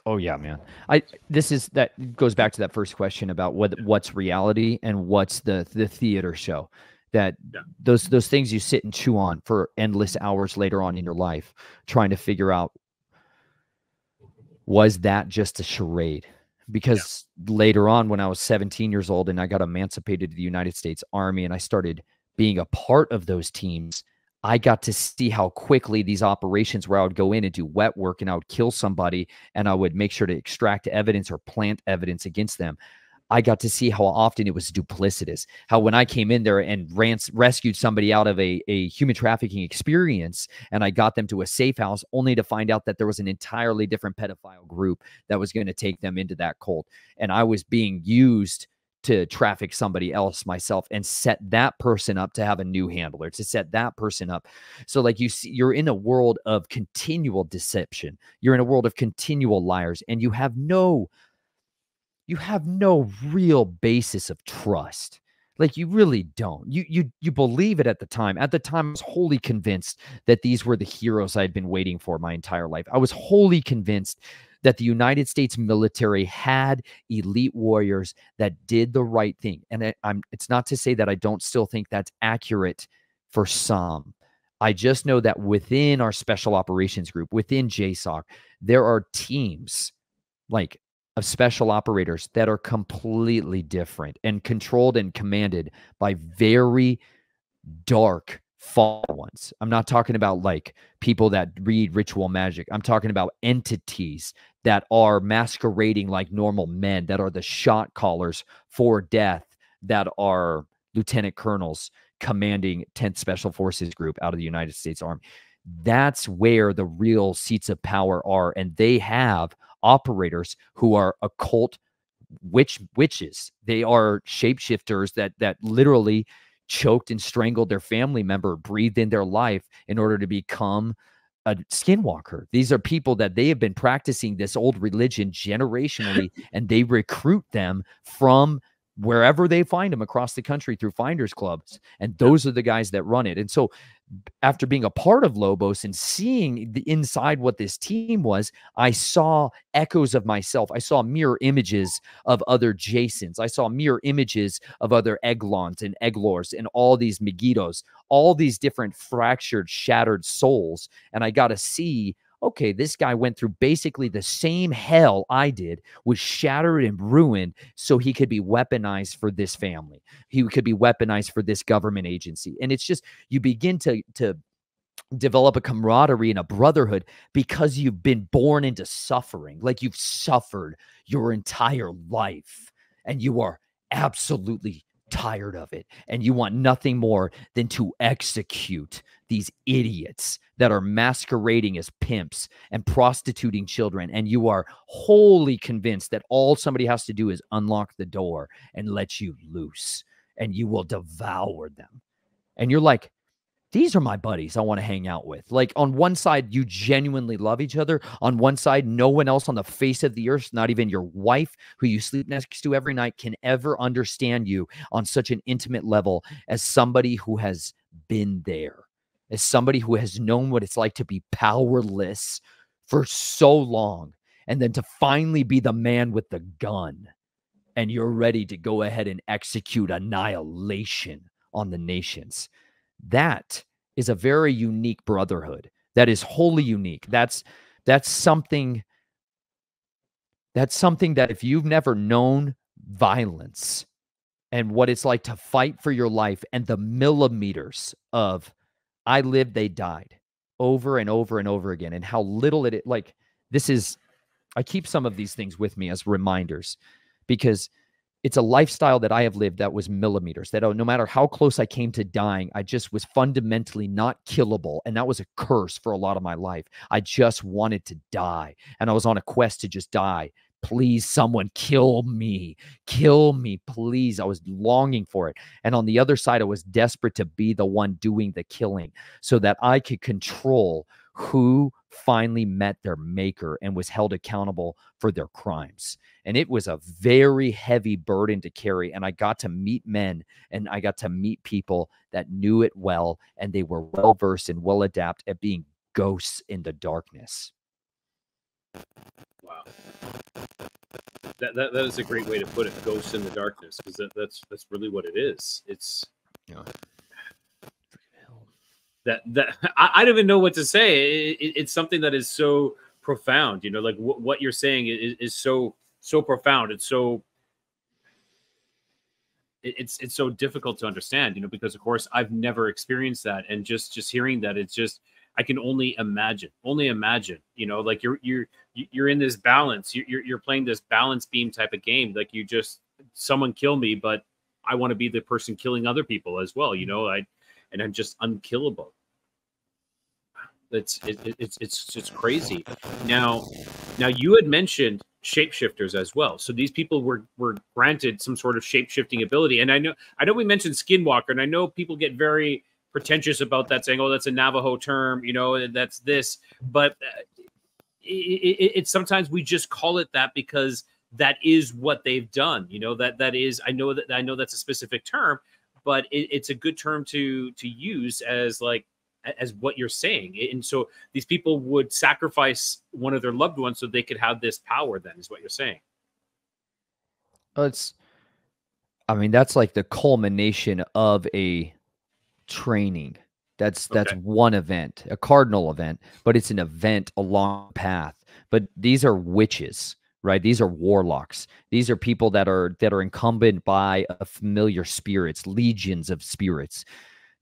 Oh yeah man. I this is that goes back to that first question about what what's reality and what's the the theater show. That yeah. those those things you sit and chew on for endless hours later on in your life trying to figure out was that just a charade? because later on when I was 17 years old and I got emancipated to the United States Army and I started being a part of those teams, I got to see how quickly these operations where I would go in and do wet work and I would kill somebody and I would make sure to extract evidence or plant evidence against them. I got to see how often it was duplicitous. How when I came in there and rans- rescued somebody out of a, a human trafficking experience and I got them to a safe house, only to find out that there was an entirely different pedophile group that was going to take them into that cult. And I was being used to traffic somebody else myself and set that person up to have a new handler to set that person up so like you see you're in a world of continual deception you're in a world of continual liars and you have no you have no real basis of trust like you really don't you you you believe it at the time at the time i was wholly convinced that these were the heroes i'd been waiting for my entire life i was wholly convinced that the United States military had elite warriors that did the right thing. And I, I'm it's not to say that I don't still think that's accurate for some. I just know that within our special operations group, within JSOC, there are teams like of special operators that are completely different and controlled and commanded by very dark fall ones. I'm not talking about like people that read ritual magic. I'm talking about entities that are masquerading like normal men, that are the shot callers for death, that are lieutenant colonels commanding 10th Special Forces Group out of the United States Army. That's where the real seats of power are. And they have operators who are occult witch witches. They are shapeshifters that that literally choked and strangled their family member, breathed in their life in order to become a skinwalker. These are people that they have been practicing this old religion generationally, and they recruit them from wherever they find them across the country through finders clubs. And those are the guys that run it. And so after being a part of Lobos and seeing the inside what this team was, I saw echoes of myself. I saw mirror images of other Jasons. I saw mirror images of other Eglons and Eglors and all these Megitos, all these different fractured, shattered souls. And I got to see okay, this guy went through basically the same hell I did, was shattered and ruined so he could be weaponized for this family. He could be weaponized for this government agency. And it's just you begin to to develop a camaraderie and a brotherhood because you've been born into suffering. Like you've suffered your entire life and you are absolutely tired of it and you want nothing more than to execute these idiots that are masquerading as pimps and prostituting children and you are wholly convinced that all somebody has to do is unlock the door and let you loose and you will devour them and you're like these are my buddies I want to hang out with. Like on one side, you genuinely love each other. On one side, no one else on the face of the earth, not even your wife, who you sleep next to every night, can ever understand you on such an intimate level as somebody who has been there, as somebody who has known what it's like to be powerless for so long, and then to finally be the man with the gun. And you're ready to go ahead and execute annihilation on the nations that is a very unique brotherhood that is wholly unique that's that's something that's something that if you've never known violence and what it's like to fight for your life and the millimeters of i lived they died over and over and over again and how little it like this is i keep some of these things with me as reminders because it's a lifestyle that I have lived that was millimeters. That oh, no matter how close I came to dying, I just was fundamentally not killable. And that was a curse for a lot of my life. I just wanted to die. And I was on a quest to just die. Please, someone kill me. Kill me, please. I was longing for it. And on the other side, I was desperate to be the one doing the killing so that I could control who finally met their maker and was held accountable for their crimes. And it was a very heavy burden to carry. And I got to meet men and I got to meet people that knew it well and they were well versed and well adept at being ghosts in the darkness. Wow. That, that, that is a great way to put it ghosts in the darkness because that, that's that's really what it is it's yeah that that I, I, don't even know what to say. It, it, it's something that is so profound. You know, like w- what you're saying is, is so so profound. It's so it's it's so difficult to understand, you know, because of course I've never experienced that, and just just hearing that, it's just I can only imagine, only imagine, you know, like you're you're you're in this balance, you're you're playing this balance beam type of game, like you just someone kill me, but I want to be the person killing other people as well, you know, I and I'm just unkillable. It's it, it's it's it's crazy. Now, now you had mentioned shapeshifters as well. So these people were were granted some sort of shape-shifting ability. And I know I know we mentioned skinwalker, and I know people get very pretentious about that, saying, "Oh, that's a Navajo term," you know, that's this. But uh, it, it, it's sometimes we just call it that because that is what they've done. You know that that is. I know that I know that's a specific term, but it, it's a good term to to use as like as what you're saying. And so these people would sacrifice one of their loved ones so they could have this power, then, is what you're saying. It's, I mean, that's like the culmination of a training. That's that's okay. one event, a cardinal event, but it's an event along path. But these are witches, right? These are warlocks. These are people that are that are incumbent by a familiar spirits, legions of spirits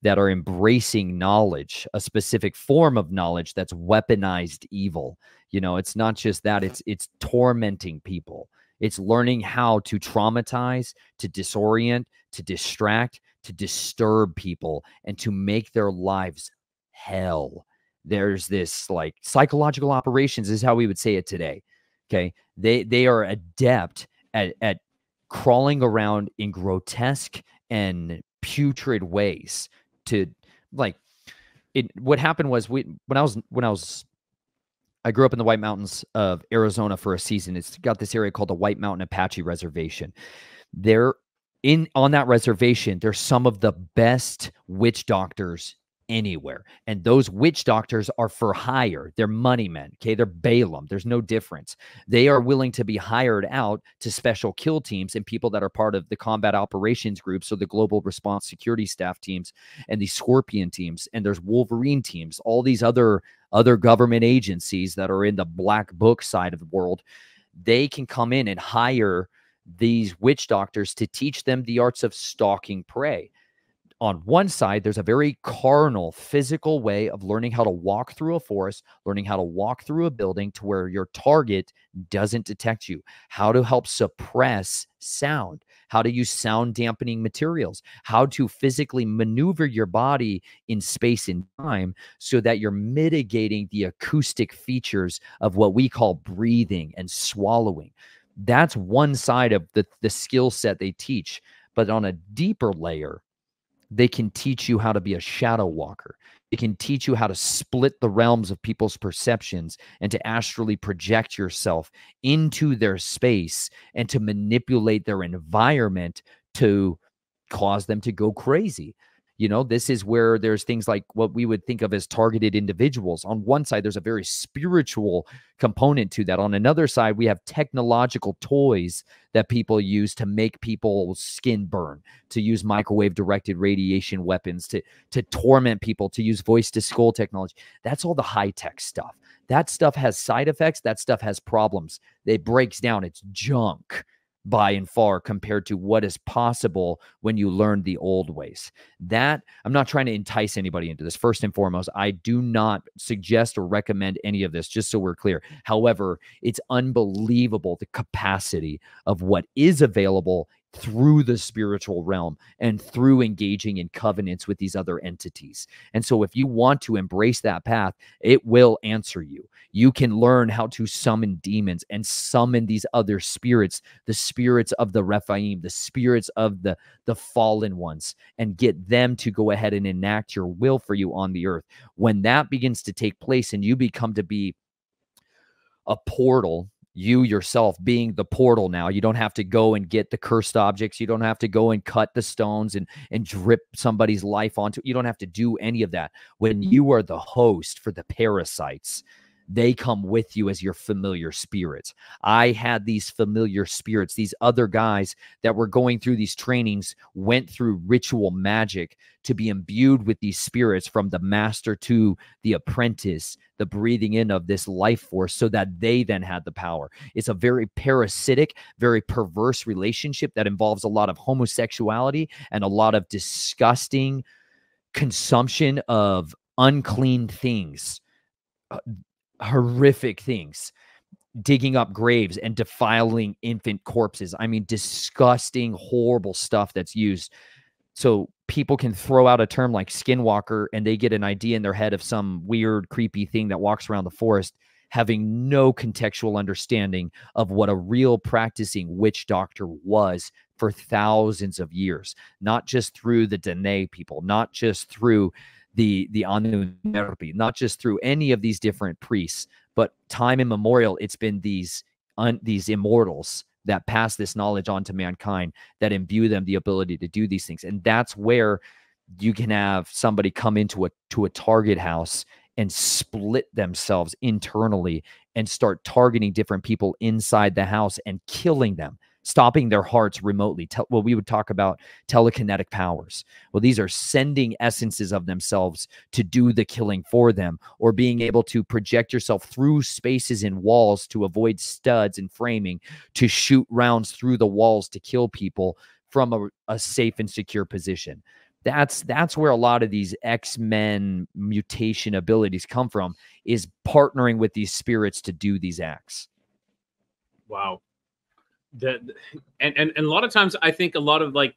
that are embracing knowledge, a specific form of knowledge that's weaponized evil. You know, it's not just that, it's it's tormenting people. It's learning how to traumatize, to disorient, to distract, to disturb people and to make their lives hell. There's this like psychological operations is how we would say it today. Okay? They they are adept at at crawling around in grotesque and putrid ways to like it what happened was we when I was when I was I grew up in the White Mountains of Arizona for a season. It's got this area called the White Mountain Apache Reservation. There in on that reservation, there's some of the best witch doctors anywhere. And those witch doctors are for hire. They're money men. Okay. They're Balaam. There's no difference. They are willing to be hired out to special kill teams and people that are part of the combat operations group. So the global response security staff teams and the scorpion teams. And there's Wolverine teams, all these other other government agencies that are in the black book side of the world. They can come in and hire these witch doctors to teach them the arts of stalking prey. On one side, there's a very carnal, physical way of learning how to walk through a forest, learning how to walk through a building to where your target doesn't detect you, how to help suppress sound, how to use sound dampening materials, how to physically maneuver your body in space and time so that you're mitigating the acoustic features of what we call breathing and swallowing. That's one side of the, the skill set they teach. But on a deeper layer, they can teach you how to be a shadow walker. It can teach you how to split the realms of people's perceptions and to astrally project yourself into their space and to manipulate their environment to cause them to go crazy. You know, this is where there's things like what we would think of as targeted individuals. On one side, there's a very spiritual component to that. On another side, we have technological toys that people use to make people's skin burn, to use microwave directed radiation weapons, to, to torment people, to use voice to skull technology. That's all the high tech stuff. That stuff has side effects. That stuff has problems. It breaks down. It's junk by and far compared to what is possible when you learn the old ways. That I'm not trying to entice anybody into this. First and foremost, I do not suggest or recommend any of this, just so we're clear. However, it's unbelievable the capacity of what is available through the spiritual realm and through engaging in covenants with these other entities. And so, if you want to embrace that path, it will answer you. You can learn how to summon demons and summon these other spirits, the spirits of the Rephaim, the spirits of the, the fallen ones, and get them to go ahead and enact your will for you on the earth. When that begins to take place and you become to be a portal you yourself being the portal now. You don't have to go and get the cursed objects. You don't have to go and cut the stones and and drip somebody's life onto. You don't have to do any of that. When mm-hmm. you are the host for the parasites, they come with you as your familiar spirits. I had these familiar spirits, these other guys that were going through these trainings, went through ritual magic to be imbued with these spirits from the master to the apprentice, the breathing in of this life force so that they then had the power. It's a very parasitic, very perverse relationship that involves a lot of homosexuality and a lot of disgusting consumption of unclean things, uh, horrific things, digging up graves and defiling infant corpses. I mean, disgusting, horrible stuff that's used. So people can throw out a term like skinwalker and they get an idea in their head of some weird, creepy thing that walks around the forest, having no contextual understanding of what a real practicing witch doctor was for thousands of years, not just through the Dene people, not just through the the Anunnaki, not just through any of these different priests, but time immemorial, it's been these un, these immortals that pass this knowledge on to mankind that imbue them the ability to do these things, and that's where you can have somebody come into a to a target house and split themselves internally and start targeting different people inside the house and killing them stopping their hearts remotely. Tel- well, we would talk about telekinetic powers. Well, these are sending essences of themselves to do the killing for them, or being able to project yourself through spaces in walls to avoid studs and framing, to shoot rounds through the walls to kill people from a, a safe and secure position. That's that's where a lot of these X-Men mutation abilities come from is partnering with these spirits to do these acts. Wow the and, and and a lot of times I think a lot of like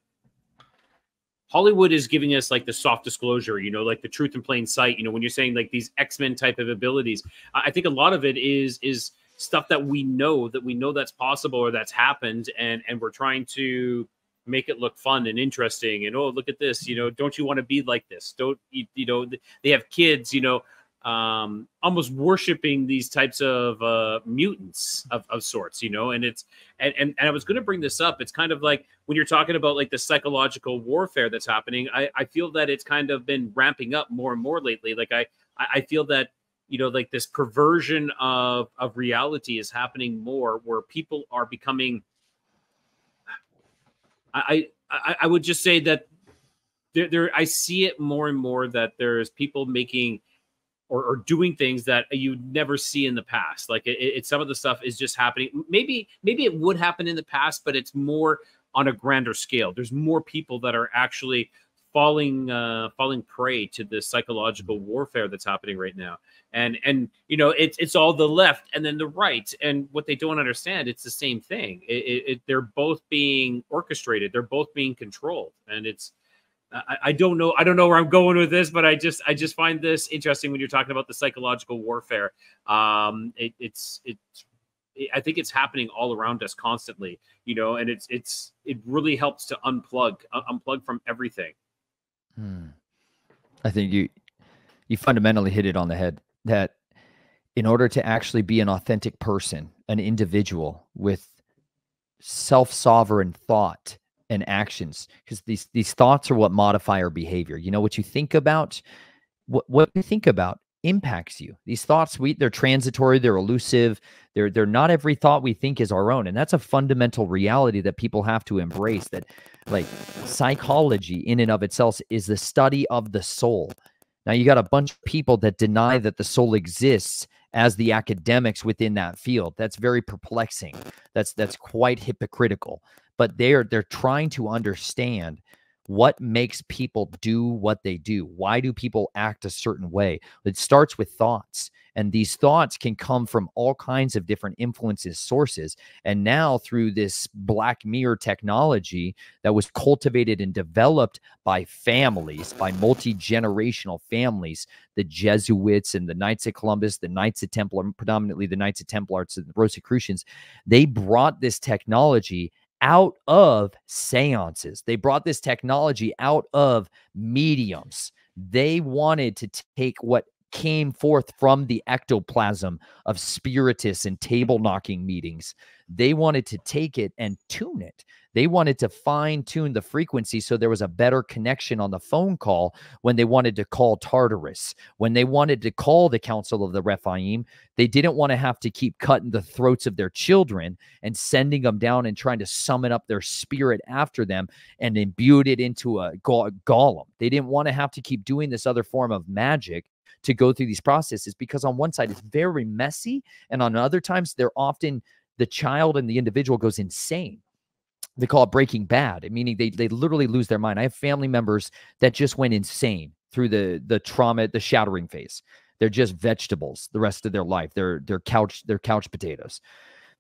Hollywood is giving us like the soft disclosure, you know, like the truth in plain sight. You know, when you're saying like these X Men type of abilities, I think a lot of it is is stuff that we know that we know that's possible or that's happened, and and we're trying to make it look fun and interesting. And oh, look at this, you know, don't you want to be like this? Don't you, you know? They have kids, you know um, almost worshiping these types of uh, mutants of, of sorts, you know. And it's and and, and I was going to bring this up. It's kind of like when you're talking about like the psychological warfare that's happening. I, I feel that it's kind of been ramping up more and more lately. Like I I feel that you know like this perversion of of reality is happening more, where people are becoming. I I, I would just say that there, there I see it more and more that there's people making or, or doing things that you never see in the past. Like it, it, some of the stuff is just happening. Maybe maybe it would happen in the past, but it's more on a grander scale. There's more people that are actually falling uh, falling prey to this psychological warfare that's happening right now. And and you know it's it's all the left and then the right. And what they don't understand, it's the same thing. It, it, they're both being orchestrated. They're both being controlled, and it's I, I, don't know. I don't know where I'm going with this, but I just I just find this interesting when you're talking about the psychological warfare. Um, it, it's it's I think it's happening all around us constantly, you know, and it's it's it really helps to unplug uh, unplug from everything. Hmm. I think you you fundamentally hit it on the head that in order to actually be an authentic person, an individual with self-sovereign thought and actions because these these thoughts are what modify our behavior. You know what you think about? What what you think about impacts you. These thoughts we they're transitory they're elusive they're they're not every thought we think is our own and that's a fundamental reality that people have to embrace that like psychology in and of itself is the study of the soul. Now you got a bunch of people that deny that the soul exists as the academics within that field. That's very perplexing. That's that's quite hypocritical but they're they're trying to understand what makes people do what they do. Why do people act a certain way? It starts with thoughts and these thoughts can come from all kinds of different influences sources and now through this black mirror technology that was cultivated and developed by families by multi-generational families the jesuits and the knights of columbus the knights of templar predominantly the knights of templars and the rosicrucians they brought this technology out of seances. They brought this technology out of mediums. They wanted to take what came forth from the ectoplasm of spiritists and table knocking meetings. They wanted to take it and tune it. They wanted to fine tune the frequency so there was a better connection on the phone call when they wanted to call Tartarus. When they wanted to call the Council of the Rephaim, they didn't want to have to keep cutting the throats of their children and sending them down and trying to summon up their spirit after them and imbued it into a golem. They didn't want to have to keep doing this other form of magic to go through these processes because on one side it's very messy and on other times they're often the child and the individual goes insane they call it breaking bad, meaning they they literally lose their mind. I have family members that just went insane through the the trauma, the shattering phase. They're just vegetables the rest of their life. They're they're couch they're couch potatoes.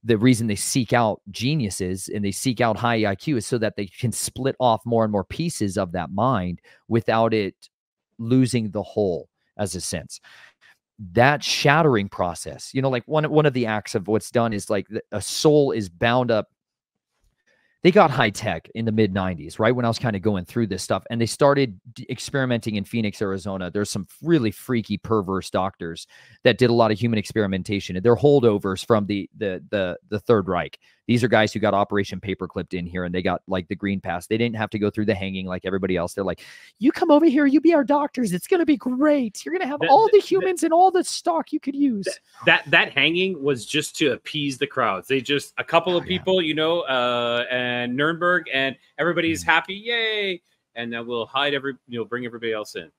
The reason they seek out geniuses and they seek out high IQ is so that they can split off more and more pieces of that mind without it losing the whole as a sense that shattering process you know like one one of the acts of what's done is like a soul is bound up they got high tech in the mid 90s, right? When I was kind of going through this stuff, and they started experimenting in Phoenix, Arizona. There's some really freaky, perverse doctors that did a lot of human experimentation, and they're holdovers from the the the the Third Reich. These are guys who got Operation Paperclipped in here and they got like the green pass. They didn't have to go through the hanging like everybody else. They're like, you come over here, you be our doctors. It's going to be great. You're going to have all the humans and all the stock you could use. That, that hanging was just to appease the crowds. They just, a couple of oh, people, yeah. you know, uh, and Nuremberg, and everybody's mm. happy. Yay. And then we'll hide every, you know, bring everybody else in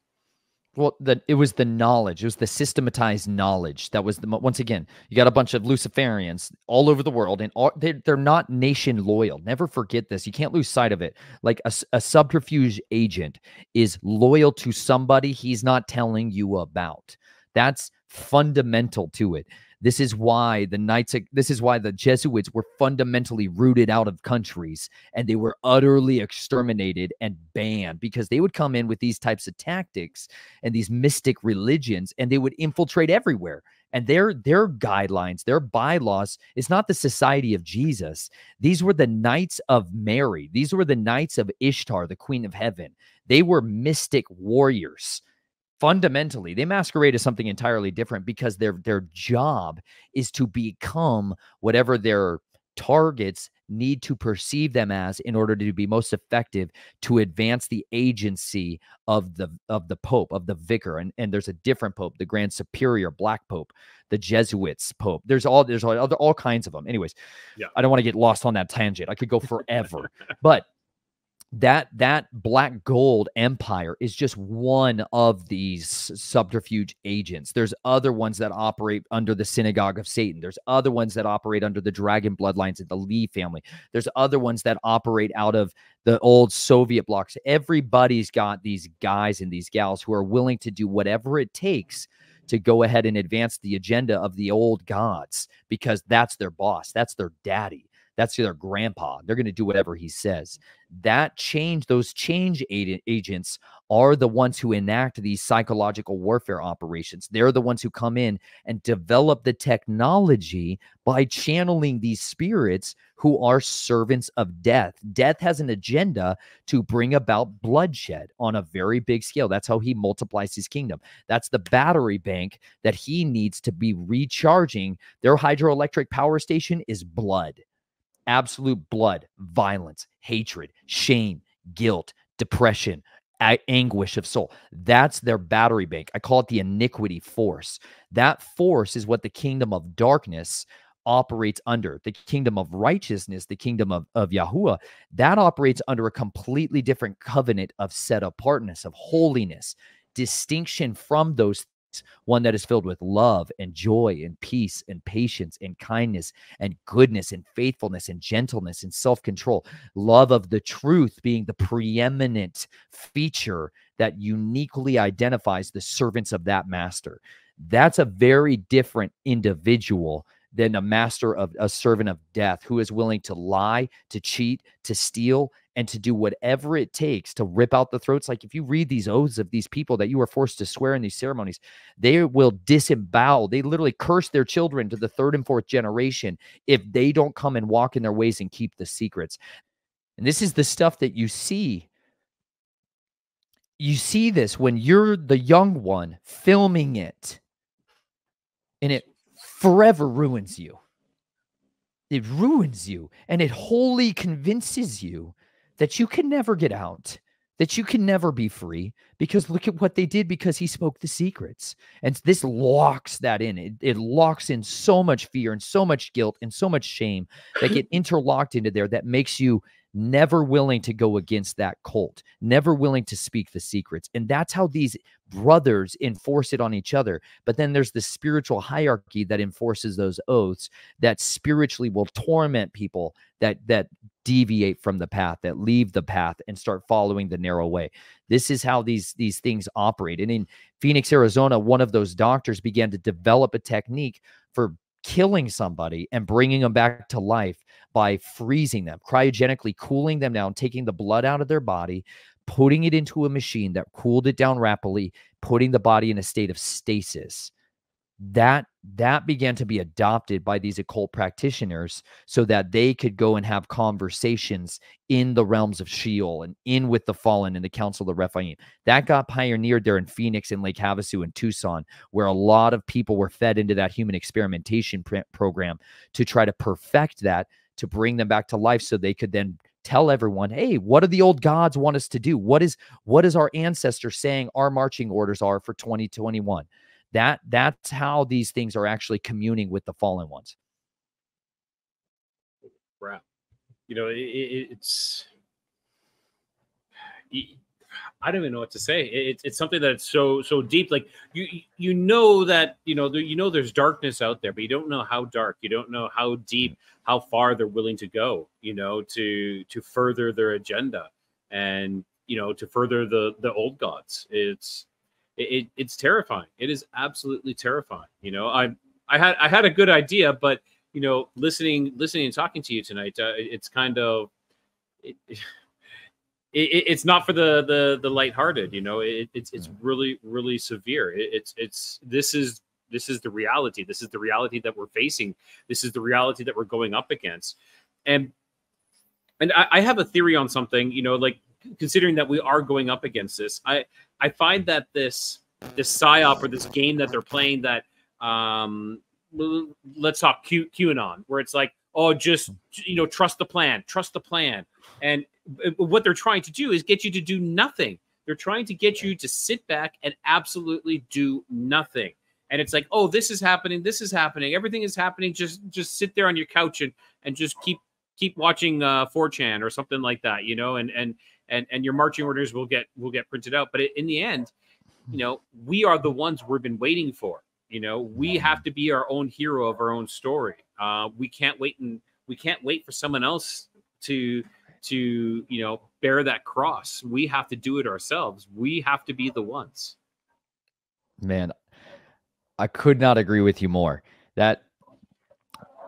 well the it was the knowledge it was the systematized knowledge that was the once again you got a bunch of luciferians all over the world and all, they're, they're not nation loyal. Never forget this you can't lose sight of it. Like a, a subterfuge agent is loyal to somebody he's not telling you about. That's fundamental to it this is why the Knights, this is why the Jesuits were fundamentally rooted out of countries and they were utterly exterminated and banned because they would come in with these types of tactics and these mystic religions and they would infiltrate everywhere. And their their guidelines, their bylaws is not the society of Jesus. These were the knights of Mary. These were the knights of Ishtar, the queen of heaven. They were mystic warriors fundamentally they masquerade as something entirely different because their their job is to become whatever their targets need to perceive them as in order to be most effective to advance the agency of the of the pope of the vicar. And and there's a different pope the grand superior black pope the jesuits pope. There's all there's all, all kinds of them anyways yeah. I don't want to get lost on that tangent. I could go forever. But that that black gold empire is just one of these subterfuge agents. There's other ones that operate under the synagogue of satan. There's other ones that operate under the dragon bloodlines of the lee family. There's other ones that operate out of the old soviet blocks. Everybody's got these guys and these gals who are willing to do whatever it takes to go ahead and advance the agenda of the old gods because that's their boss that's their daddy that's their grandpa. They're going to do whatever he says. That change, those change agents are the ones who enact these psychological warfare operations. They're the ones who come in and develop the technology by channeling these spirits who are servants of death. Death has an agenda to bring about bloodshed on a very big scale. That's how he multiplies his kingdom. That's the battery bank that he needs to be recharging. Their hydroelectric power station is blood absolute blood, violence, hatred, shame, guilt, depression, anguish of soul. That's their battery bank. I call it the iniquity force. That force is what the kingdom of darkness operates under. The kingdom of righteousness, the kingdom of, of Yahuwah, that operates under a completely different covenant of set apartness, of holiness, distinction from those one that is filled with love and joy and peace and patience and kindness and goodness and faithfulness and gentleness and self control. Love of the truth being the preeminent feature that uniquely identifies the servants of that master. That's a very different individual than a master of a servant of death who is willing to lie, to cheat, to steal, and to do whatever it takes to rip out the throats. Like if you read these oaths of these people that you were forced to swear in these ceremonies, they will disembowel. They literally curse their children to the third and fourth generation if they don't come and walk in their ways and keep the secrets. And this is the stuff that you see you see this when you're the young one filming it and it forever ruins you. It ruins you and it wholly convinces you that you can never get out, that you can never be free because look at what they did because he spoke the secrets. And this locks that in. It, it locks in so much fear and so much guilt and so much shame that get interlocked into there that makes you never willing to go against that cult, never willing to speak the secrets. And that's how these brothers enforce it on each other. But then there's the spiritual hierarchy that enforces those oaths that spiritually will torment people that that deviate from the path, that leave the path and start following the narrow way. This is how these these things operate. And in Phoenix, Arizona, one of those doctors began to develop a technique for killing somebody and bringing them back to life by freezing them, cryogenically cooling them down, taking the blood out of their body, putting it into a machine that cooled it down rapidly, putting the body in a state of stasis. That that began to be adopted by these occult practitioners so that they could go and have conversations in the realms of Sheol and in with the fallen in the Council of the Rephaim. That got pioneered there in Phoenix and Lake Havasu and Tucson, where a lot of people were fed into that human experimentation pr- program to try to perfect that to bring them back to life so they could then tell everyone hey what do the old gods want us to do what is what is our ancestor saying our marching orders are for 2021 that that's how these things are actually communing with the fallen ones Crap. You know, it, it, it's. I don't even know what to say. It, it's something that's so so deep. Like you you know that you know you know there's darkness out there, but you don't know how dark. You don't know how deep, mm. how far they're willing to go. You know to to further their agenda, and you know to further the the old gods. It's it, it's terrifying. It is absolutely terrifying. You know I I had I had a good idea, but you know listening listening and talking to you tonight, uh, it's kind of. It, it, it's not for the the the lighthearted. You know, it, it's it's really really severe. It, it's it's this is this is the reality. This is the reality that we're facing. This is the reality that we're going up against. And and I, I have a theory on something. You know, like considering that we are going up against this, I I find that this this psyop or this game that they're playing that um let's talk Q, QAnon, where it's like, oh, just you know, trust the plan, trust the plan, and what they're trying to do is get you to do nothing. They're trying to get you to sit back and absolutely do nothing. And it's like, oh, this is happening, this is happening, everything is happening. Just just sit there on your couch and and just keep keep watching uh 4chan or something like that, you know, and and and and your marching orders will get will get printed out. But in the end, you know, we are the ones we've been waiting for. You know, we have to be our own hero of our own story. Uh, we can't wait and we can't wait for someone else to to you know bear that cross we have to do it ourselves we have to be the ones man i could not agree with you more that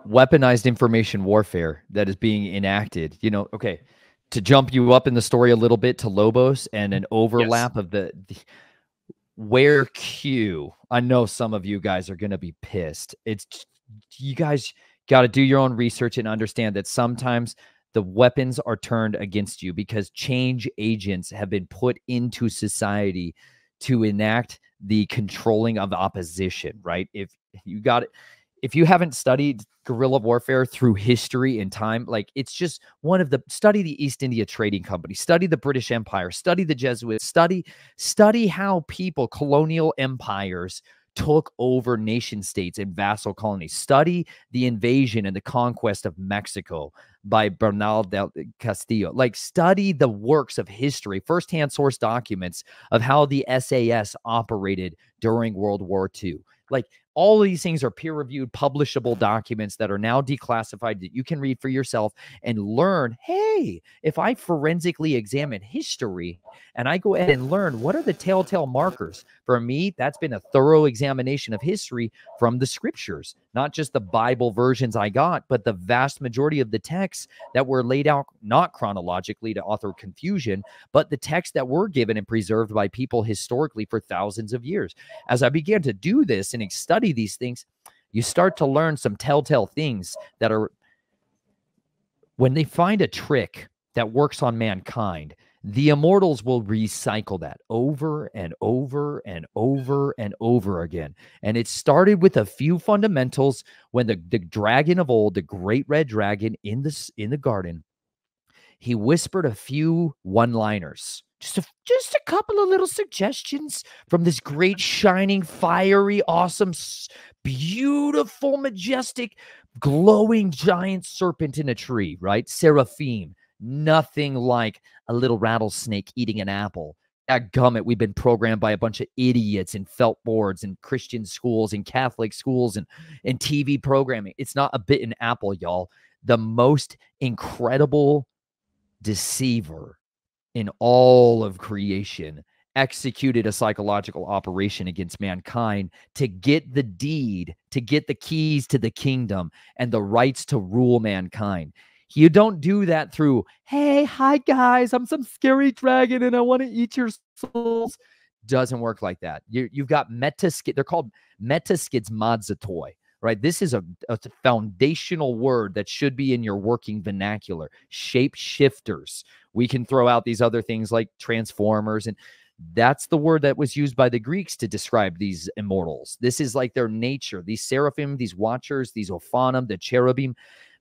weaponized information warfare that is being enacted you know okay to jump you up in the story a little bit to lobos and an overlap yes. of the, the where q i know some of you guys are going to be pissed it's you guys got to do your own research and understand that sometimes the weapons are turned against you because change agents have been put into society to enact the controlling of the opposition, right? If you got it, if you haven't studied guerrilla warfare through history and time, like it's just one of the study the East India Trading Company, study the British Empire, study the Jesuits, study study how people, colonial empires took over nation states and vassal colonies. Study the invasion and the conquest of Mexico by Bernal del Castillo. Like, study the works of history, firsthand source documents of how the SAS operated during World War II. Like, all of these things are peer reviewed, publishable documents that are now declassified that you can read for yourself and learn. Hey, if I forensically examine history and I go ahead and learn what are the telltale markers, for me, that's been a thorough examination of history from the scriptures, not just the Bible versions I got, but the vast majority of the texts that were laid out not chronologically to author confusion, but the texts that were given and preserved by people historically for thousands of years. As I began to do this and study these things, you start to learn some telltale things that are when they find a trick that works on mankind, The immortals will recycle that over and over and over and over again. And it started with a few fundamentals when the, the dragon of old, the great red dragon in the, in the garden, he whispered a few one-liners. Just a, just a couple of little suggestions from this great, shining, fiery, awesome, beautiful, majestic, glowing giant serpent in a tree, right? Seraphim. Nothing like a little rattlesnake eating an apple. At Gummit, we've been programmed by a bunch of idiots in felt boards and Christian schools and Catholic schools and, and TV programming. It's not a bitten apple, y'all. The most incredible deceiver in all of creation executed a psychological operation against mankind to get the deed, to get the keys to the kingdom and the rights to rule mankind. You don't do that through, hey, hi guys, I'm some scary dragon and I want to eat your souls. Doesn't work like that. You, have got metaskid. They're called metaskidzmadzatoi, right? This is a, a foundational word that should be in your working vernacular. Shape shifters. We can throw out these other things like transformers and that's the word that was used by the Greeks to describe these immortals. This is like their nature. These seraphim, these watchers, these ophanim, the cherubim,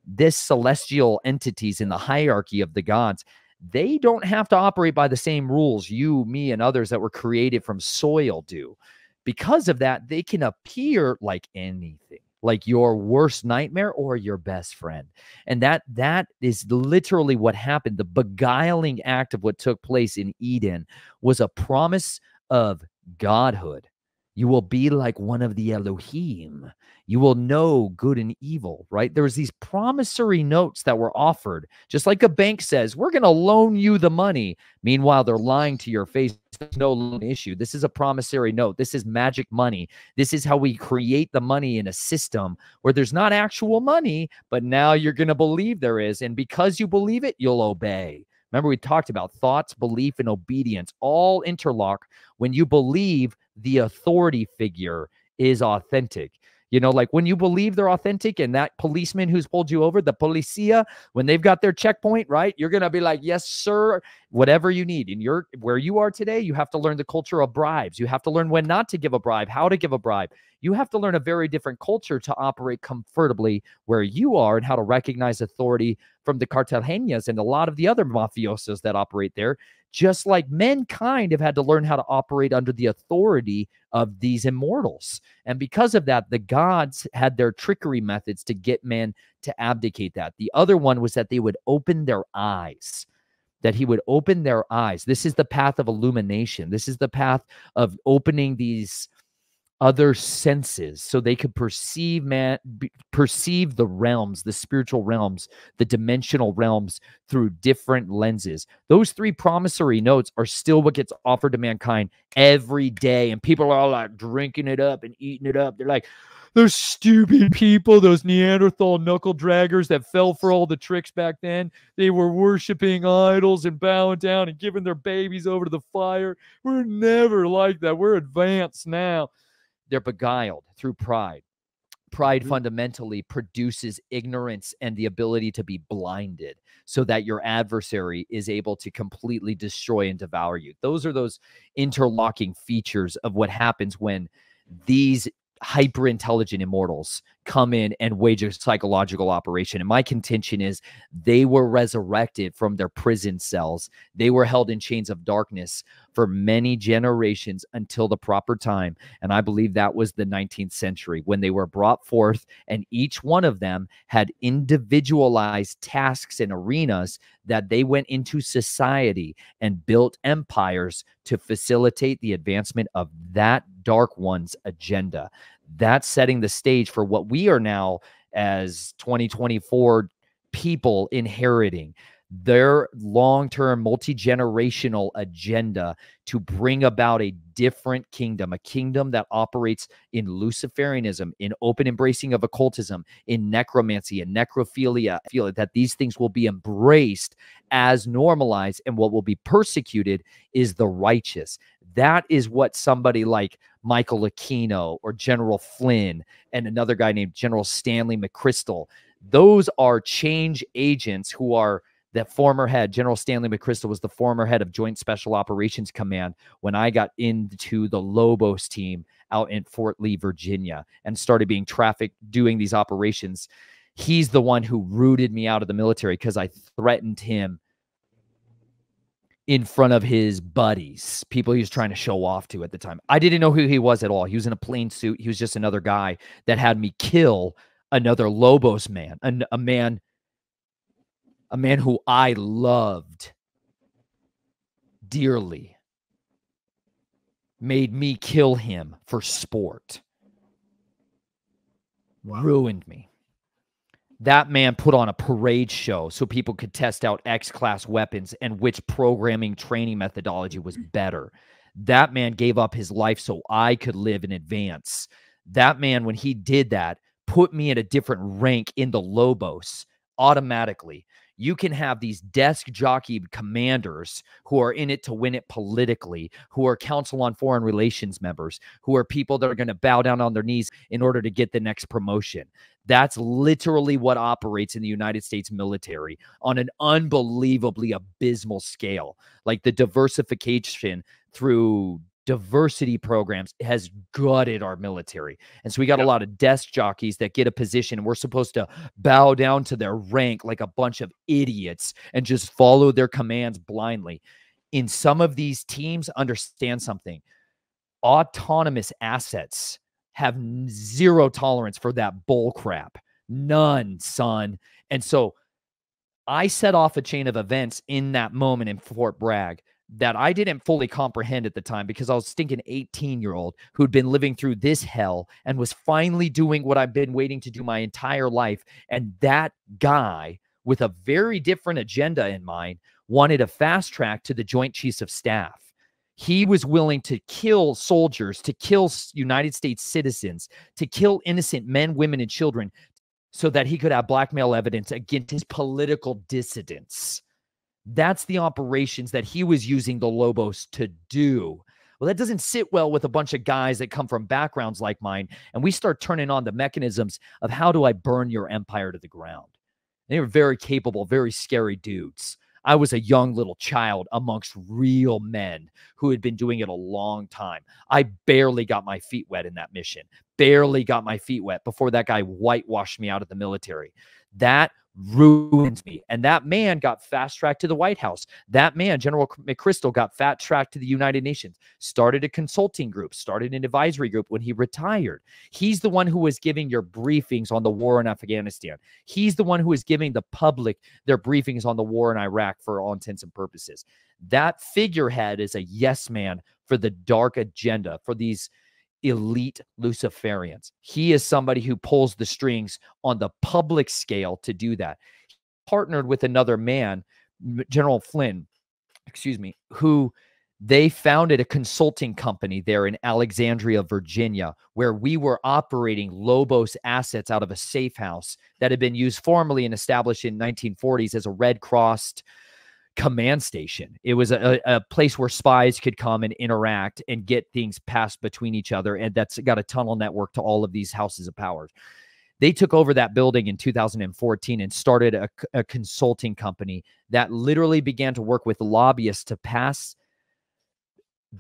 this celestial entities in the hierarchy of the gods, they don't have to operate by the same rules you, me, and others that were created from soil do. Because of that, they can appear like anything like your worst nightmare or your best friend. And that that is literally what happened. The beguiling act of what took place in eden was a promise of godhood you will be like one of the elohim you will know good and evil, right? There was these promissory notes that were offered, just like a bank says, we're going to loan you the money. Meanwhile, they're lying to your face. There's no loan issue. This is a promissory note. This is magic money. This is how we create the money in a system where there's not actual money, but now you're going to believe there is. And because you believe it, you'll obey. Remember, we talked about thoughts, belief, and obedience all interlock when you believe the authority figure is authentic. You know, like when you believe they're authentic and that policeman who's pulled you over, the policia, when they've got their checkpoint, right? You're going to be like, yes, sir, whatever you need. And you're where you are today, you have to learn the culture of bribes. You have to learn when not to give a bribe, how to give a bribe. You have to learn a very different culture to operate comfortably where you are and how to recognize authority from the cartelheñas and a lot of the other mafiosos that operate there just like mankind have had to learn how to operate under the authority of these immortals. And because of that, the gods had their trickery methods to get man to abdicate that. The other one was that they would open their eyes, that he would open their eyes. This is the path of illumination. This is the path of opening these other senses so they could perceive man perceive the realms the spiritual realms the dimensional realms through different lenses those three promissory notes are still what gets offered to mankind every day and people are all like drinking it up and eating it up they're like those stupid people, those Neanderthal knuckle draggers that fell for all the tricks back then. They were worshiping idols and bowing down and giving their babies over to the fire. We're never like that. We're advanced now. They're beguiled through pride. Pride mm-hmm. fundamentally produces ignorance and the ability to be blinded so that your adversary is able to completely destroy and devour you. Those are those interlocking features of what happens when these hyper intelligent immortals come in and wage a psychological operation. And my contention is they were resurrected from their prison cells. They were held in chains of darkness for many generations until the proper time. And I believe that was the 19th century when they were brought forth, and each one of them had individualized tasks and arenas that they went into society and built empires to facilitate the advancement of that dark one's agenda. That's setting the stage for what we are now as 2024 people inheriting their long term, multi generational agenda to bring about a different kingdom, a kingdom that operates in Luciferianism, in open embracing of occultism, in necromancy and necrophilia. I feel that these things will be embraced as normalized, and what will be persecuted is the righteous. That is what somebody like Michael Aquino or General Flynn and another guy named General Stanley McChrystal, those are change agents who are that former head, General Stanley McChrystal, was the former head of Joint Special Operations Command when I got into the Lobos team out in Fort Lee, Virginia, and started being trafficked doing these operations. He's the one who rooted me out of the military because I threatened him in front of his buddies, people he was trying to show off to at the time. I didn't know who he was at all. He was in a plain suit. He was just another guy that had me kill another Lobos man, a, a man, a man who I loved dearly, made me kill him for sport. Wow. Ruined me that man put on a parade show so people could test out X class weapons and which programming training methodology was better. That man gave up his life so I could live in advance. That man, when he did that, put me in a different rank in the Lobos automatically you can have these desk jockey commanders who are in it to win it politically, who are council on foreign relations members, who are people that are going to bow down on their knees in order to get the next promotion. That's literally what operates in the United States military on an unbelievably abysmal scale. Like the diversification through diversity programs has gutted our military. And so we got yep. a lot of desk jockeys that get a position and we're supposed to bow down to their rank like a bunch of idiots and just follow their commands blindly. In some of these teams, understand something autonomous assets have zero tolerance for that bull crap. None, son. And so I set off a chain of events in that moment in Fort Bragg that I didn't fully comprehend at the time because I was stinking 18 year old who'd been living through this hell and was finally doing what I've been waiting to do my entire life. And that guy with a very different agenda in mind wanted a fast track to the Joint Chiefs of Staff. He was willing to kill soldiers, to kill United States citizens, to kill innocent men, women, and children so that he could have blackmail evidence against his political dissidents. That's the operations that he was using the Lobos to do. Well, that doesn't sit well with a bunch of guys that come from backgrounds like mine. And we start turning on the mechanisms of how do I burn your empire to the ground? They were very capable, very scary dudes. I was a young little child amongst real men who had been doing it a long time. I barely got my feet wet in that mission, barely got my feet wet before that guy whitewashed me out of the military. That ruins me. And that man got fast tracked to the White House. That man, General McChrystal, got fast tracked to the United Nations, started a consulting group, started an advisory group when he retired. He's the one who was giving your briefings on the war in Afghanistan. He's the one who is giving the public their briefings on the war in Iraq for all intents and purposes. That figurehead is a yes man for the dark agenda, for these elite Luciferians. He is somebody who pulls the strings on the public scale to do that. He partnered with another man, General Flynn, excuse me, who they founded a consulting company there in Alexandria, Virginia, where we were operating Lobos assets out of a safe house that had been used formally and established in 1940s as a Red Cross command station. It was a, a place where spies could come and interact and get things passed between each other. And that's got a tunnel network to all of these houses of powers. They took over that building in 2014 and started a, a consulting company that literally began to work with lobbyists to pass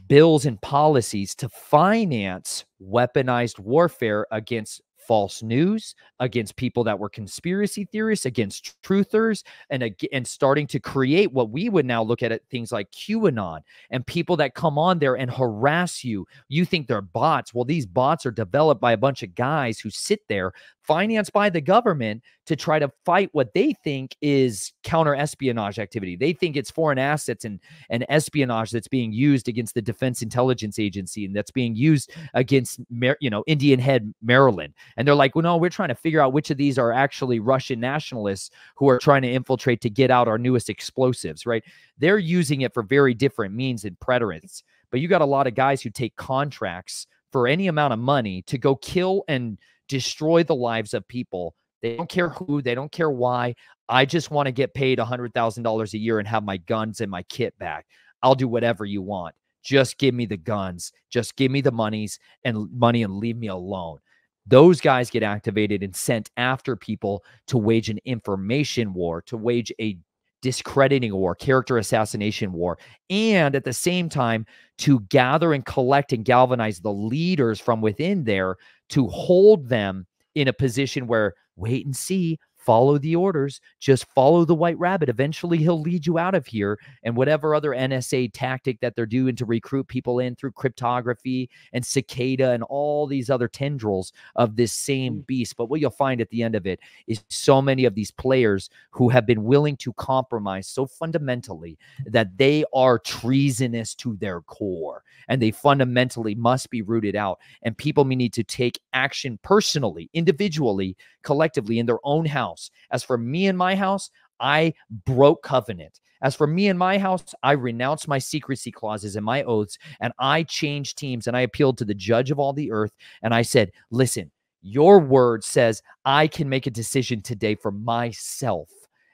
bills and policies to finance weaponized warfare against false news, against people that were conspiracy theorists, against truthers, and and starting to create what we would now look at it, things like QAnon and people that come on there and harass you. You think they're bots. Well, these bots are developed by a bunch of guys who sit there financed by the government to try to fight what they think is counter espionage activity. They think it's foreign assets and, and espionage that's being used against the Defense Intelligence Agency and that's being used against, you know, Indian Head, Maryland. And they're like, well, no, we're trying to figure out which of these are actually Russian nationalists who are trying to infiltrate to get out our newest explosives, right? They're using it for very different means and preterists. But you got a lot of guys who take contracts for any amount of money to go kill and destroy the lives of people. They don't care who, they don't care why. I just want to get paid $100,000 a year and have my guns and my kit back. I'll do whatever you want. Just give me the guns. Just give me the monies and money and leave me alone. Those guys get activated and sent after people to wage an information war, to wage a discrediting war, character assassination war, and at the same time to gather and collect and galvanize the leaders from within there to hold them in a position where wait and see follow the orders, just follow the white rabbit. Eventually, he'll lead you out of here. And whatever other NSA tactic that they're doing to recruit people in through cryptography and cicada and all these other tendrils of this same mm. beast. But what you'll find at the end of it is so many of these players who have been willing to compromise so fundamentally that they are treasonous to their core and they fundamentally must be rooted out. And people may need to take action personally, individually, collectively in their own house. As for me and my house, I broke covenant. As for me and my house, I renounced my secrecy clauses and my oaths, and I changed teams and I appealed to the judge of all the earth. And I said, Listen, your word says I can make a decision today for myself,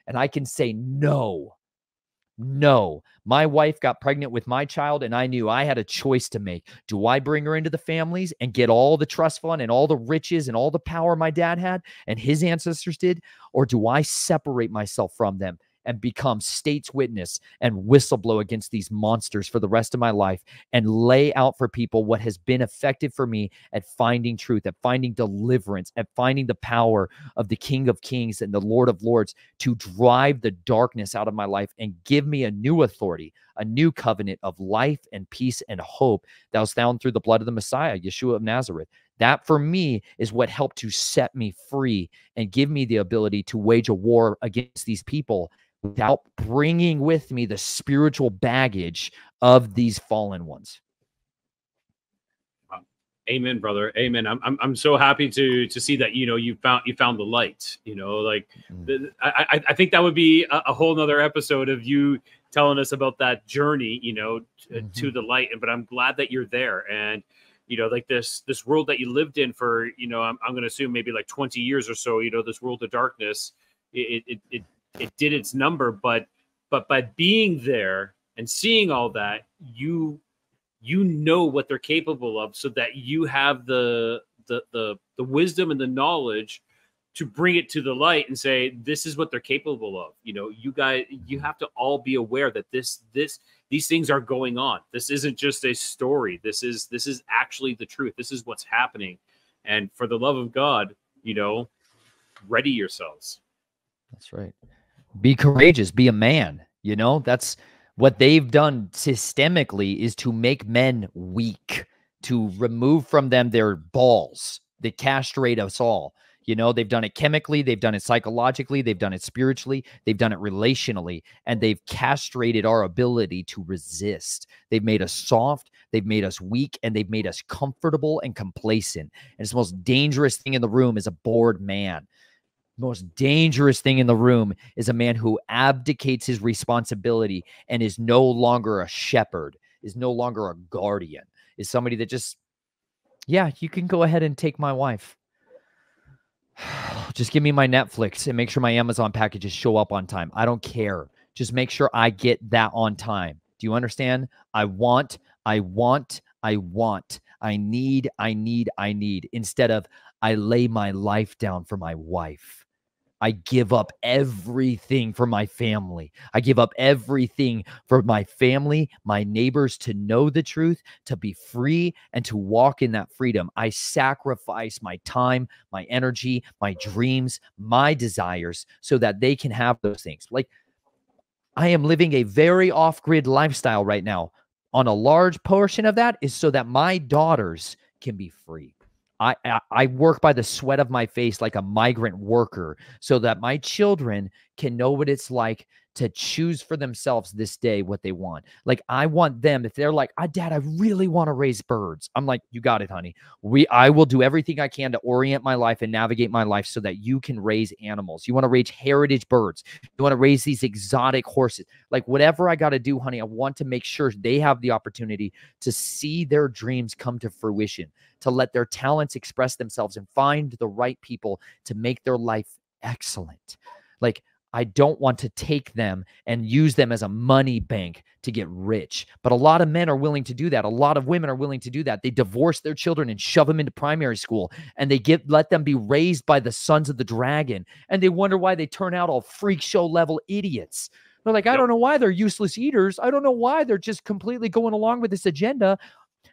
and I can say no. No, my wife got pregnant with my child, and I knew I had a choice to make. Do I bring her into the families and get all the trust fund and all the riches and all the power my dad had and his ancestors did? Or do I separate myself from them and become state's witness and whistleblow against these monsters for the rest of my life and lay out for people what has been effective for me at finding truth, at finding deliverance, at finding the power of the King of Kings and the Lord of Lords to drive the darkness out of my life and give me a new authority, a new covenant of life and peace and hope that was found through the blood of the Messiah, Yeshua of Nazareth. That for me is what helped to set me free and give me the ability to wage a war against these people without bringing with me the spiritual baggage of these fallen ones. Amen, brother. Amen. I'm, I'm, I'm so happy to to see that you know you found you found the light. You know, like mm. the, I I think that would be a, a whole nother episode of you telling us about that journey. You know, t- mm-hmm. to the light. But I'm glad that you're there and you know like this this world that you lived in for you know i'm, I'm going to assume maybe like 20 years or so you know this world of darkness it, it it it did its number but but by being there and seeing all that you you know what they're capable of so that you have the the the, the wisdom and the knowledge to bring it to the light and say this is what they're capable of. You know you guys you have to all be aware that this this these things are going on. This isn't just a story. This is this is actually the truth. This is what's happening. And for the love of god you know ready yourselves. That's right. Be courageous, be a man. You know, that's what they've done systemically is to make men weak, to remove from them their balls that castrate us all. You know, they've done it chemically, they've done it psychologically, they've done it spiritually, they've done it relationally, and they've castrated our ability to resist. They've made us soft, they've made us weak, and they've made us comfortable and complacent. And it's the most dangerous thing in the room is a bored man most dangerous thing in the room is a man who abdicates his responsibility and is no longer a shepherd, is no longer a guardian, is somebody that just, yeah, you can go ahead and take my wife. just give me my Netflix and make sure my Amazon packages show up on time. I don't care. Just make sure I get that on time. Do you understand? I want, I want, I want, I need, I need, I need, instead of I lay my life down for my wife. I give up everything for my family. I give up everything for my family, my neighbors to know the truth, to be free, and to walk in that freedom. I sacrifice my time, my energy, my dreams, my desires so that they can have those things. Like, I am living a very off grid lifestyle right now. On a large portion of that is so that my daughters can be free. I, I work by the sweat of my face like a migrant worker so that my children can know what it's like to choose for themselves this day what they want. Like I want them if they're like, "Ah, dad, I really want to raise birds." I'm like, "You got it, honey. We I will do everything I can to orient my life and navigate my life so that you can raise animals. You want to raise heritage birds. You want to raise these exotic horses. Like whatever I got to do, honey, I want to make sure they have the opportunity to see their dreams come to fruition, to let their talents express themselves and find the right people to make their life excellent." Like I don't want to take them and use them as a money bank to get rich. But a lot of men are willing to do that. A lot of women are willing to do that. They divorce their children and shove them into primary school and they get let them be raised by the sons of the dragon. And they wonder why they turn out all freak show level idiots. They're like, I don't know why they're useless eaters. I don't know why they're just completely going along with this agenda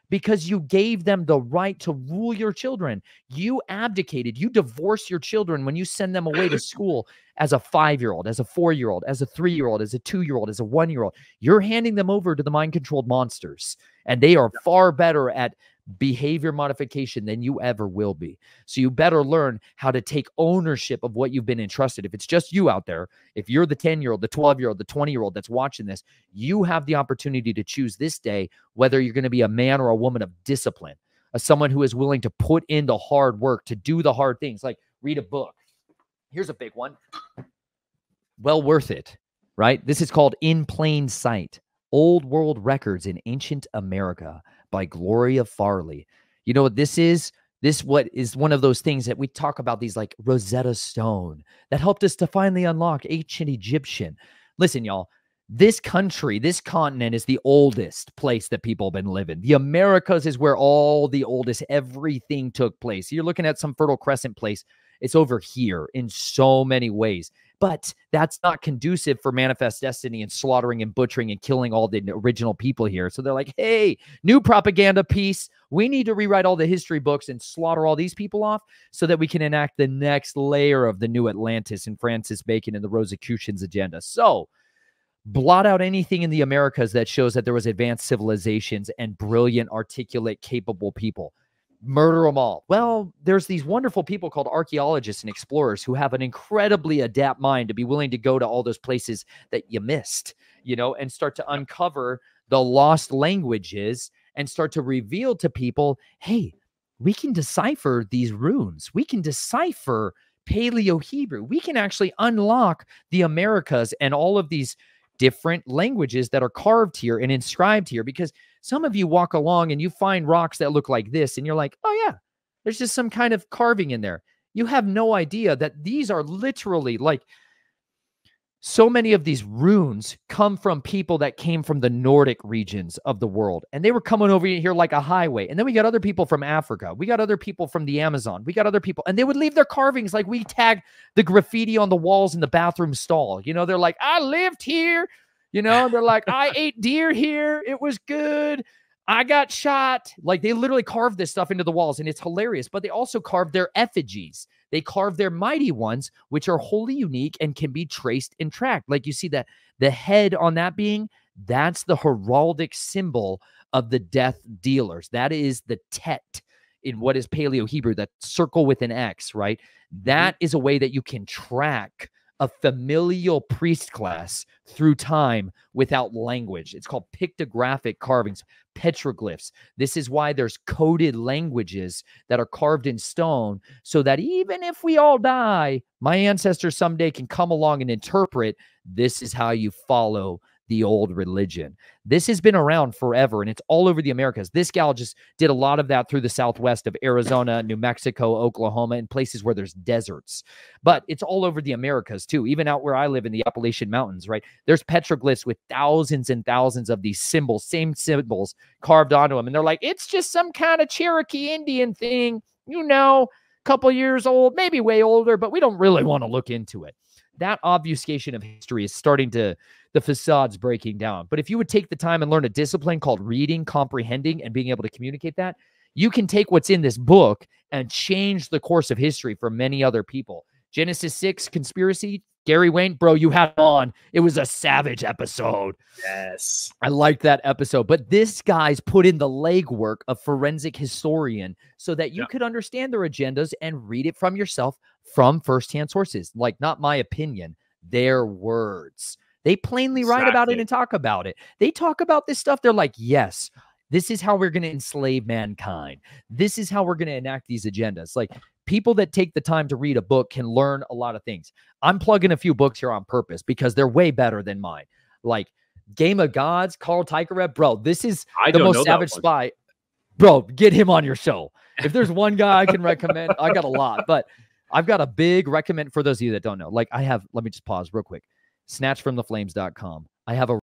because you gave them the right to rule your children. You abdicated, you divorce your children when you send them away to school as a five year old, as a four year old, as a three year old, as a two year old, as a one year old. You're handing them over to the mind controlled monsters, and they are far better at behavior modification than you ever will be. So you better learn how to take ownership of what you've been entrusted. If it's just you out there, if you're the 10 year old, the 12 year old, the 20 year old that's watching this, you have the opportunity to choose this day whether you're going to be a man or a woman of discipline, a someone who is willing to put in the hard work to do the hard things, like read a book. Here's a big one. Well worth it, right? This is called In Plain Sight Old World Records in Ancient America by Gloria Farley. You know what this is? This what is one of those things that we talk about these like Rosetta Stone that helped us to finally unlock ancient Egyptian. Listen, y'all, this country, this continent is the oldest place that people have been living. The Americas is where all the oldest everything took place. You're looking at some Fertile Crescent place. It's over here in so many ways. But that's not conducive for manifest destiny and slaughtering and butchering and killing all the original people here. So they're like, hey, new propaganda piece. We need to rewrite all the history books and slaughter all these people off so that we can enact the next layer of the new Atlantis and Francis Bacon and the Rosicrucians agenda. So blot out anything in the Americas that shows that there was advanced civilizations and brilliant, articulate, capable people. Murder them all. Well, there's these wonderful people called archaeologists and explorers who have an incredibly adept mind to be willing to go to all those places that you missed, you know, and start to uncover the lost languages and start to reveal to people, hey, we can decipher these runes. We can decipher Paleo Hebrew. We can actually unlock the Americas and all of these different languages that are carved here and inscribed here because some of you walk along and you find rocks that look like this and you're like, "Oh yeah, there's just some kind of carving in there." You have no idea that these are literally like so many of these runes come from people that came from the Nordic regions of the world and they were coming over here like a highway. And then we got other people from Africa. We got other people from the Amazon. We got other people and they would leave their carvings like we tag the graffiti on the walls in the bathroom stall. You know, they're like, I lived here. You know, they're like, I ate deer here. It was good. I got shot. Like they literally carved this stuff into the walls and it's hilarious. But they also carved their effigies. They carved their mighty ones, which are wholly unique and can be traced and tracked. Like you see that the head on that being, that's the heraldic symbol of the death dealers. That is the tet in what is Paleo Hebrew, that circle with an X, right? Mm-hmm. That is a way that you can track a familial priest class through time without language. It's called pictographic carvings, petroglyphs. This is why there's coded languages that are carved in stone so that even if we all die, my ancestors someday can come along and interpret this is how you follow the old religion. This has been around forever and it's all over the Americas. This gal just did a lot of that through the southwest of Arizona, New Mexico, Oklahoma, and places where there's deserts. But it's all over the Americas too, even out where I live in the Appalachian Mountains, right? There's petroglyphs with thousands and thousands of these symbols, same symbols carved onto them. And they're like, it's just some kind of Cherokee Indian thing, you know, a couple years old, maybe way older, but we don't really want to look into it. That obfuscation of history is starting to the facade's breaking down. But if you would take the time and learn a discipline called reading, comprehending, and being able to communicate that, you can take what's in this book and change the course of history for many other people. Genesis 6 conspiracy, Gary Wayne, bro, you had on. It was a savage episode. Yes. I liked that episode. But this guy's put in the legwork of forensic historian so that you Yeah. could understand their agendas and read it from yourself from firsthand sources. Like, not my opinion, their words. They plainly write about it and talk about it. They talk about this stuff. They're like, yes, this is how we're going to enslave mankind. This is how we're going to enact these agendas. Like, people that take the time to read a book can learn a lot of things. I'm plugging a few books here on purpose because they're way better than mine. Like, Game of Gods, Carl Teichrib, bro, this is I the most savage spy. Bro, get him on your show. If there's one guy I can recommend, I got a lot, but I've got a big recommend for those of you that don't know. Like I have, let me just pause real quick. Snatchfromtheflames.com. I have a